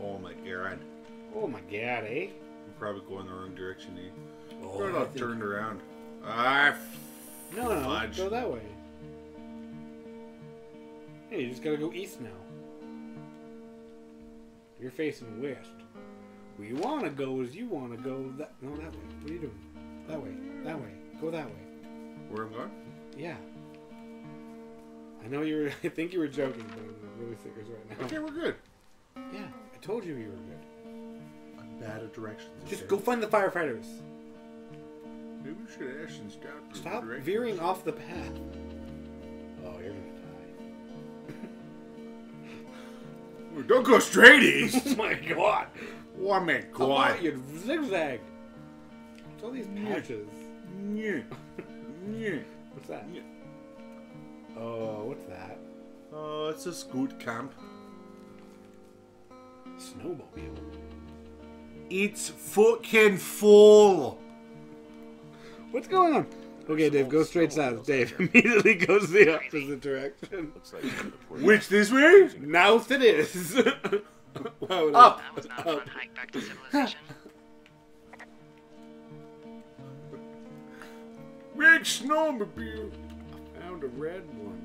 Oh my god. Oh my god, eh? I'm probably going the wrong direction, eh? Oh, We're I not think- turned around. Ah, No, no, Fudge. go that way. Hey, you just gotta go east now. You're facing west. Where you wanna go is you wanna go that. No, that way. What are you doing? That way. That way. Go that way. where I'm going? Yeah. I know you were. I think you were joking, but I'm really serious right now. Okay, we're good. Yeah, I told you you were good. I'm bad at directions. Just okay? go find the firefighters. Maybe we should ask and stop. Stop directions. veering off the path. Oh, you're gonna Well, Don't go straight east. oh my god! oh my How god. you zigzag? What's all these patches? Yeah. Yeah. What's that? Oh, what's that? Oh, it's a scoot camp. Snowmobile. It's fucking full. What's going on? Okay, Dave, go straight south. Dave immediately goes the opposite direction. Looks like Which this way? Now it is. Why would Up. That was not a fun hike back to civilization. Red snowmobile. I found a red one.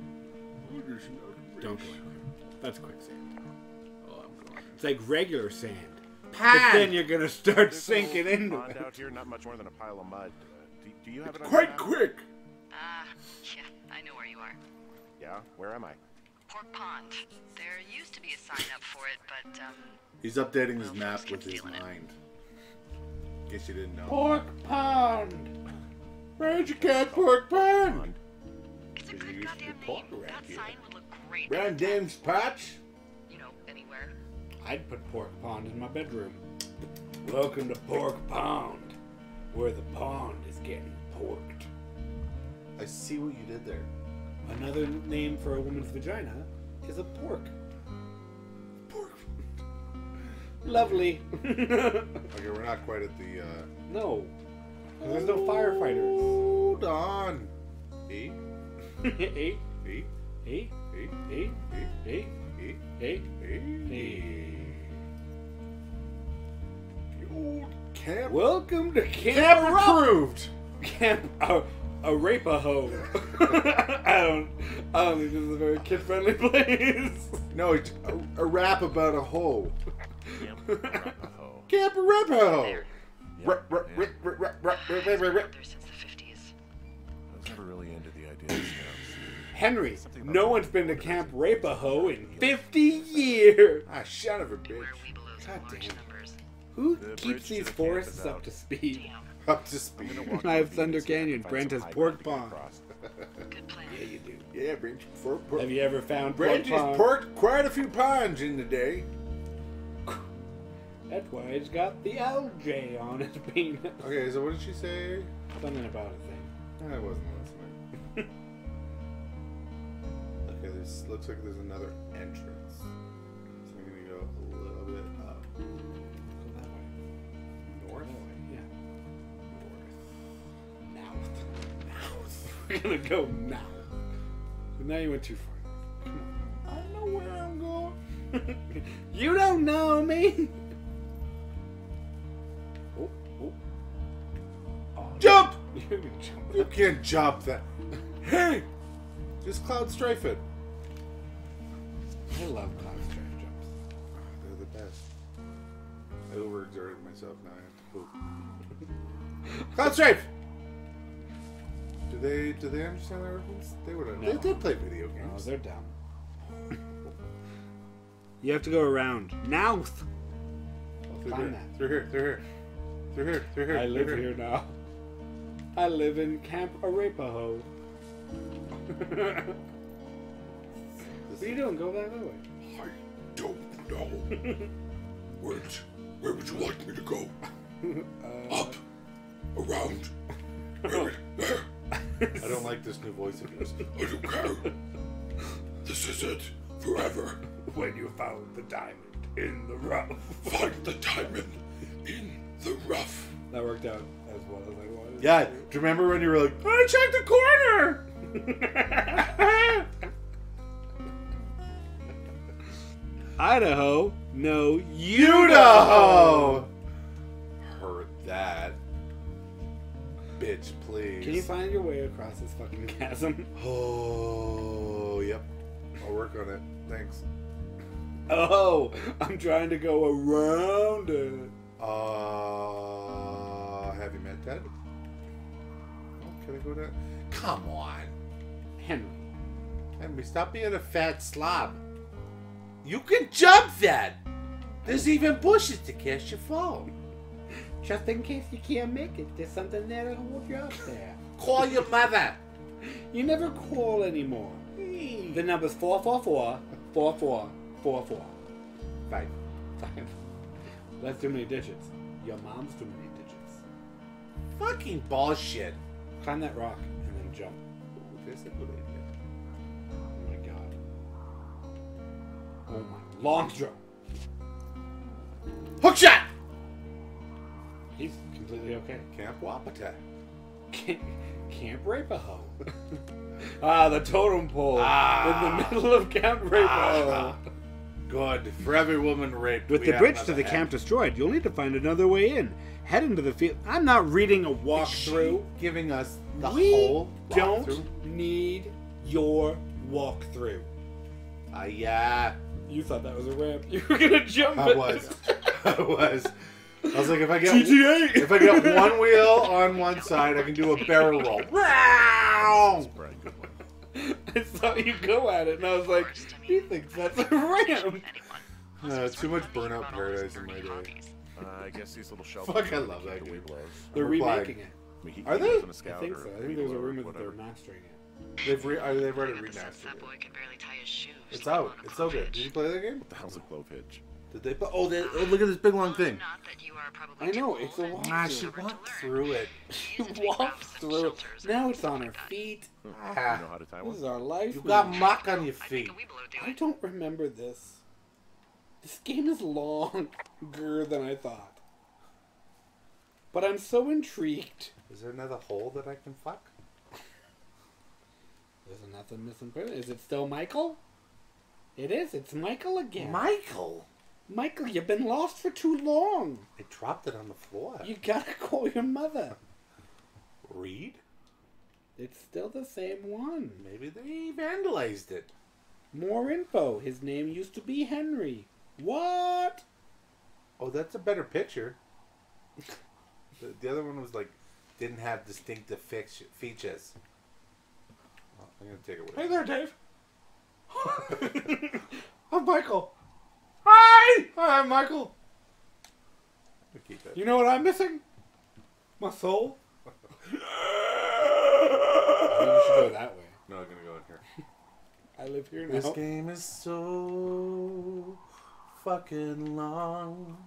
There's another Don't go in there. That's quicksand. Oh, I'm going. It's like regular sand. But then you're gonna start There's sinking little into pond it. out here, not much more than a pile of mud. Uh, do, do you have it Quite map? quick. Ah, yeah, I know where you are. Yeah, where am I? Pork Pond. There used to be a sign up for it, but, um, He's updating his map with his stealing it. mind. Guess you didn't know. Pork Pond. Where'd you get pork? Pond. it's a Because good goddamn be pork name. around That here. sign would look great. Round Dame's patch. You know, anywhere. I'd put pork pond in my bedroom. Welcome to Pork Pond, where the pond is getting porked. I see what you did there. Another name for a woman's vagina is a pork. Pork. Lovely. Okay, we're not quite at the. uh... no. There's no firefighters. Hold on. Eight, eight, eight, eight, eight, eight, eight, eight. eight. The old camp. Welcome to Camp, Camp approved. Camp uh, a, a rape a hoe. I don't I don't think this is a very kid-friendly place. No, it's a, a rap about a hoe. Camp Arapaho. Camp Arapaho. There. Yeah, Rap, rap, yeah. rap, rap, rap, rap, It's rap, been rap, rap. Henry, no one's been to Camp Rapaho in 50 years. Ah, son of a bitch. God damn. Who keeps these forests up to speed? Up to speed. I have Thunder beach and see if I Canyon. Brent has pork pond. Yeah, you do. Yeah, Brent. For, for, Have you ever found Brent pork has porked quite a few ponds in the day. That's why it's got the LJ on its penis. Okay, so what did she say? Something about a thing. That wasn't okay, this looks like there's another entrance. So I'm gonna go a little bit up Go that way. north. Yeah. North. Now. We're gonna go now. But now you went too far. I don't know where I'm going. you don't know me. Oh, oh. Oh, Jump! You can jump. You can't jump that. Hey! Just cloud strafe it. I love cloud strafe jumps. Ah, they're the best. I overexerted myself now. I have to poop. cloud strafe! Do they do they understand the reference? They would have. No. They, they play video Oh, games. they're dumb. you have to go around. Now. through, Climb here, that. through here, through here, through here, through here. I through live here now. I live in Camp Arapaho. This What are you doing? Go back that way. I don't know. Where, where would you like me to go? Uh, Up? Around? Where, there? I don't like this new voice of yours. I don't care. This is it. Forever. When you found the diamond in the rough. Find the diamond in the rough. That worked out as well as I wanted. Yeah, do you remember when you were like, I checked the corner? Idaho, no, Idaho! Heard that. Bitch, please. Can you find your way across this fucking chasm? Oh, yep. I'll work on it. Thanks. Oh, I'm trying to go around it. Uh, have you met Ted? Oh, can I go down? Come on. Henry. Henry, stop being a fat slob. You can jump that. There's even bushes to catch your phone. Just in case you can't make it, there's something there to hold you up there. Call your mother. You never call anymore. The number's 444 44 44 Fine. 5. That's too many digits. Your mom's too many digits. Fucking bullshit. Climb that rock and then jump. Ooh, Oh my. Long throw. Hook shot! He's completely okay. Camp Wapata. Camp, Camp Rapaho. ah, the totem pole Ah. in the middle of Camp Rapaho. Ah. Good. For every woman raped, With we the have bridge to the head. camp destroyed, you'll need to find another way in. Head into the field. I'm not reading a walkthrough. giving us the we whole don't need your walkthrough. Uh, yeah, You thought that was a ramp. You were gonna jump I it. was. I was. I was like, if I get GTA. if I get one wheel on one side, I can do a barrel roll. Wow! Right, good one. I saw you go at it, and I was like, he thinks that's a ramp. Plus, Uh, too much Burnout about all his Paradise in my day. Uh, I guess these little shelters. Fuck, I love that key game. They're remaking it. I mean, he- Are he they? wasn't a I scout think so. I think there's a rumor that they're mastering it. They've re- are, they've already Ever remastered that boy could barely tie his shoes. It's out. It's so good. clove Did you play that game? What the hell's a clove hitch? Did they? Play? Oh, they, oh, look at this big long thing. Not that you are probably I know, it's a and walk- too Ah, she walked through it. She used to take walked through it. Now it's on her like that. feet. You know Ah, how to tie This is our life. you got now. muck on your feet. think a Weeblo do I don't remember this. This game is longer than I thought. But I'm so intrigued. Is there another hole that I can fuck? There's nothing missing. Is it still Michael? It is. It's Michael again. Michael. Michael, you've been lost for too long. I dropped it on the floor. You gotta call your mother. Reed. It's still the same one. Maybe they vandalized it. More info. His name used to be Henry. What? Oh, that's a better picture. the, the other one was like didn't have distinctive fix- features. I'm gonna take it with Hey there, Dave. I'm Michael. Hi! Hi, I'm Michael. I'll keep it. You know what I'm missing? My soul. You should go that way. No, I'm gonna go in here. I live here now. This game is so fucking long.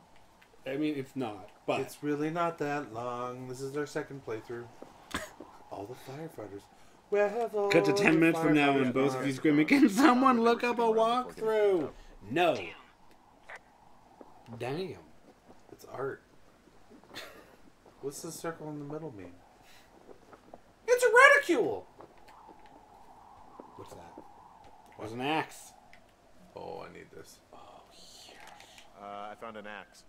I mean, it's not, but It's really not that long. This is our second playthrough. All the firefighters. Where have all cut to ten minutes from now, and both of you screaming, "Can someone look up a walkthrough?" No. Damn. It's art. What's the circle in the middle mean? It's a reticule. What's that? It was an axe. Oh, I need this. Oh Uh, I found an axe.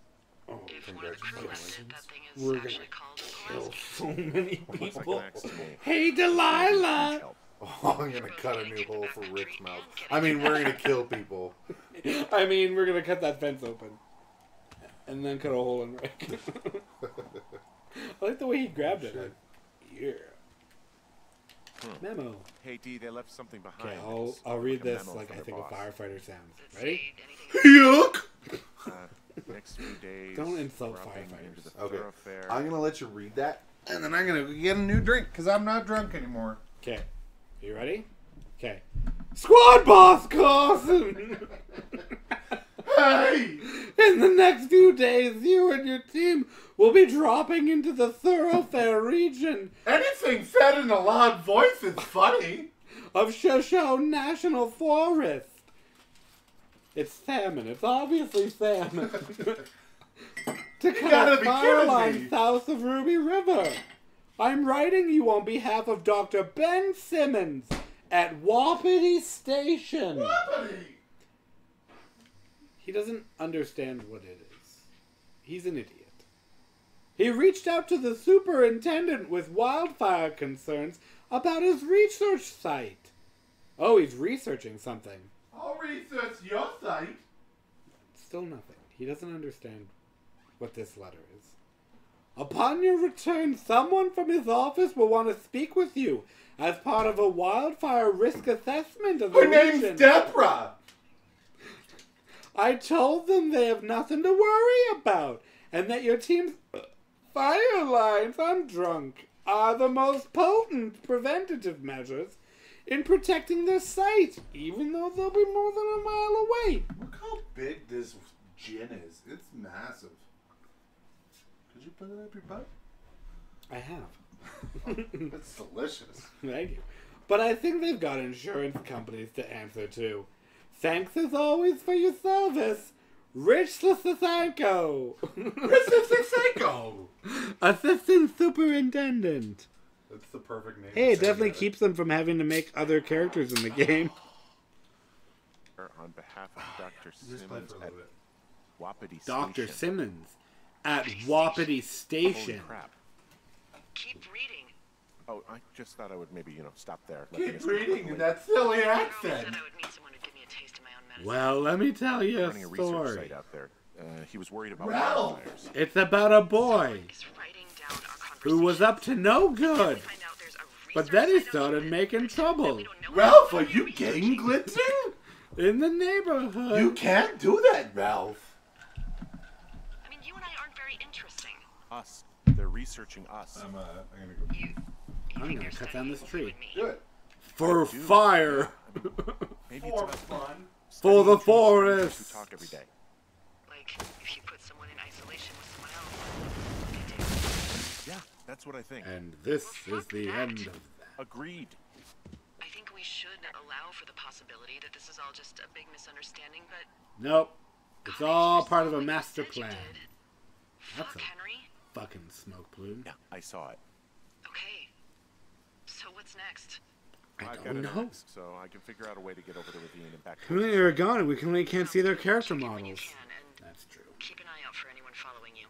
Oh, If one of the crew that thing is We're gonna actually called a kill so many people. an axe to me. Hey, Delilah. Oh, I'm gonna cut a new hole for Rick's mouth. I mean, we're gonna kill people. I mean, we're gonna cut that fence open, and then cut a hole in Rick. I like the way he grabbed it. Like, yeah. Memo. Hey D, they left something behind. Okay, I'll I'll read like this like I their think a firefighter sounds. Ready? say Yuck! Uh, next few days. Don't insult firefighters. Okay, thoroughfare. I'm gonna let you read that, and then I'm gonna get a new drink because I'm not drunk anymore. Okay. You ready? Okay. Squad boss Carson! Hey! In the next few days, you and your team will be dropping into the Thorofare region Anything said in a loud voice is funny. of Shoshone National Forest. It's salmon. It's obviously salmon. to cut gotta a fire line me. south of Ruby River. I'm writing you on behalf of Dr. Ben Simmons at Wapiti Station. He doesn't understand what it is. He's an idiot. He reached out to the superintendent with wildfire concerns about his research site. Oh, he's researching something. I'll research your site. Still nothing. He doesn't understand what this letter is. Upon your return, someone from his office will want to speak with you as part of a wildfire risk assessment of the Her name's region. Deborah. I told them they have nothing to worry about, and that your team's fire lines, I'm drunk, are the most potent preventative measures in protecting their site, even though they'll be more than a mile away. Look how big this gin is. It's massive. Could you put it up your butt? I have. It's delicious. Thank you. But I think they've got insurance companies to answer to. Thanks as always for your service, Rich Lasanko, This is Assistant Superintendent. That's the perfect name. Hey, it definitely keeps them from having to make other characters in the game. On behalf of Dr. Simmons at little bit. Wapiti Dr. Station. Simmons at Wapiti Holy crap. Keep reading. Oh, I just thought I would maybe, you know, stop there. let Keep reading in that silly accent. said I would meet someone who'd give me a taste of my own medicine. Well, let me tell you a running a research story. site out there. Uh, he was worried about Ralph! It's about a boy He's writing down our who was up to no good, Find out there's a but then he started making trouble we don't know Ralph, are you game glitzing? in the neighborhood. You can't do that, Ralph. I mean, you and I aren't very interesting. Us. They're researching us. I'm, uh, I'm gonna go. You, you I'm gonna you're cut down this tree. you. Do it. For fire. Maybe it's For about fun. For the studying two strangers forest. Who talk every day. Like, if you put someone in isolation with someone else, they do. Yeah, that's what I think. And this is the end of that. Agreed. I think we should allow for the possibility that this is all just a big misunderstanding, but Nope. It's Connie, all part of a master plan. That's Fuck, a- Henry. Fucking smoke plume. Yeah, I saw it. Okay. So what's next? I I've don't an know. axe, so I can figure out a way to get over the ravine and back. When they're gone, we can only can't see their character Check it when you models. can, That's true. keep an eye out for anyone following you.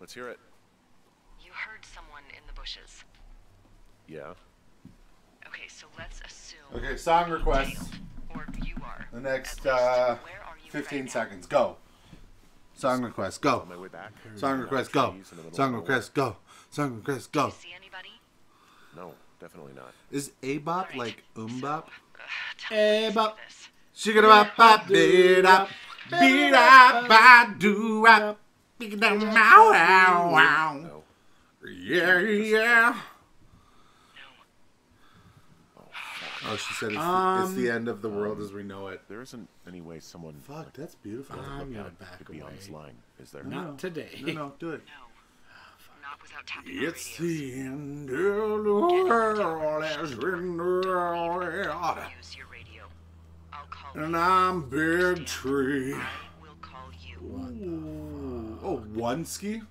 Let's hear it. You heard someone in the bushes. Yeah. Okay, so let's assume. Okay, song you're requests. detailed, Or you are. The next least. uh, Where are you 15 right now? seconds. Go. Song request. Go. On my way back. Song request. Go. Song request. Go. Song request. Go. See anybody? No, definitely not. Is A-bop Alright, like so, umbop? uh, tell me what Bop. think of this. Shigga bop bop beat up. Beat up ba do up. Beat up wow wow wow. No. Yeah yeah. Oh, she said it's, Um, the, it's the end of the world as we know it. There isn't any way someone Fuck, that's beautiful. I'm gonna back could be on this away. line, is there? Not No. today. No, no, do it. No. Not without tapping It's the end of the world as we know it. Use your radio. I'll call And you. I'm big tree. I will call you. Ooh. Oh, one ski?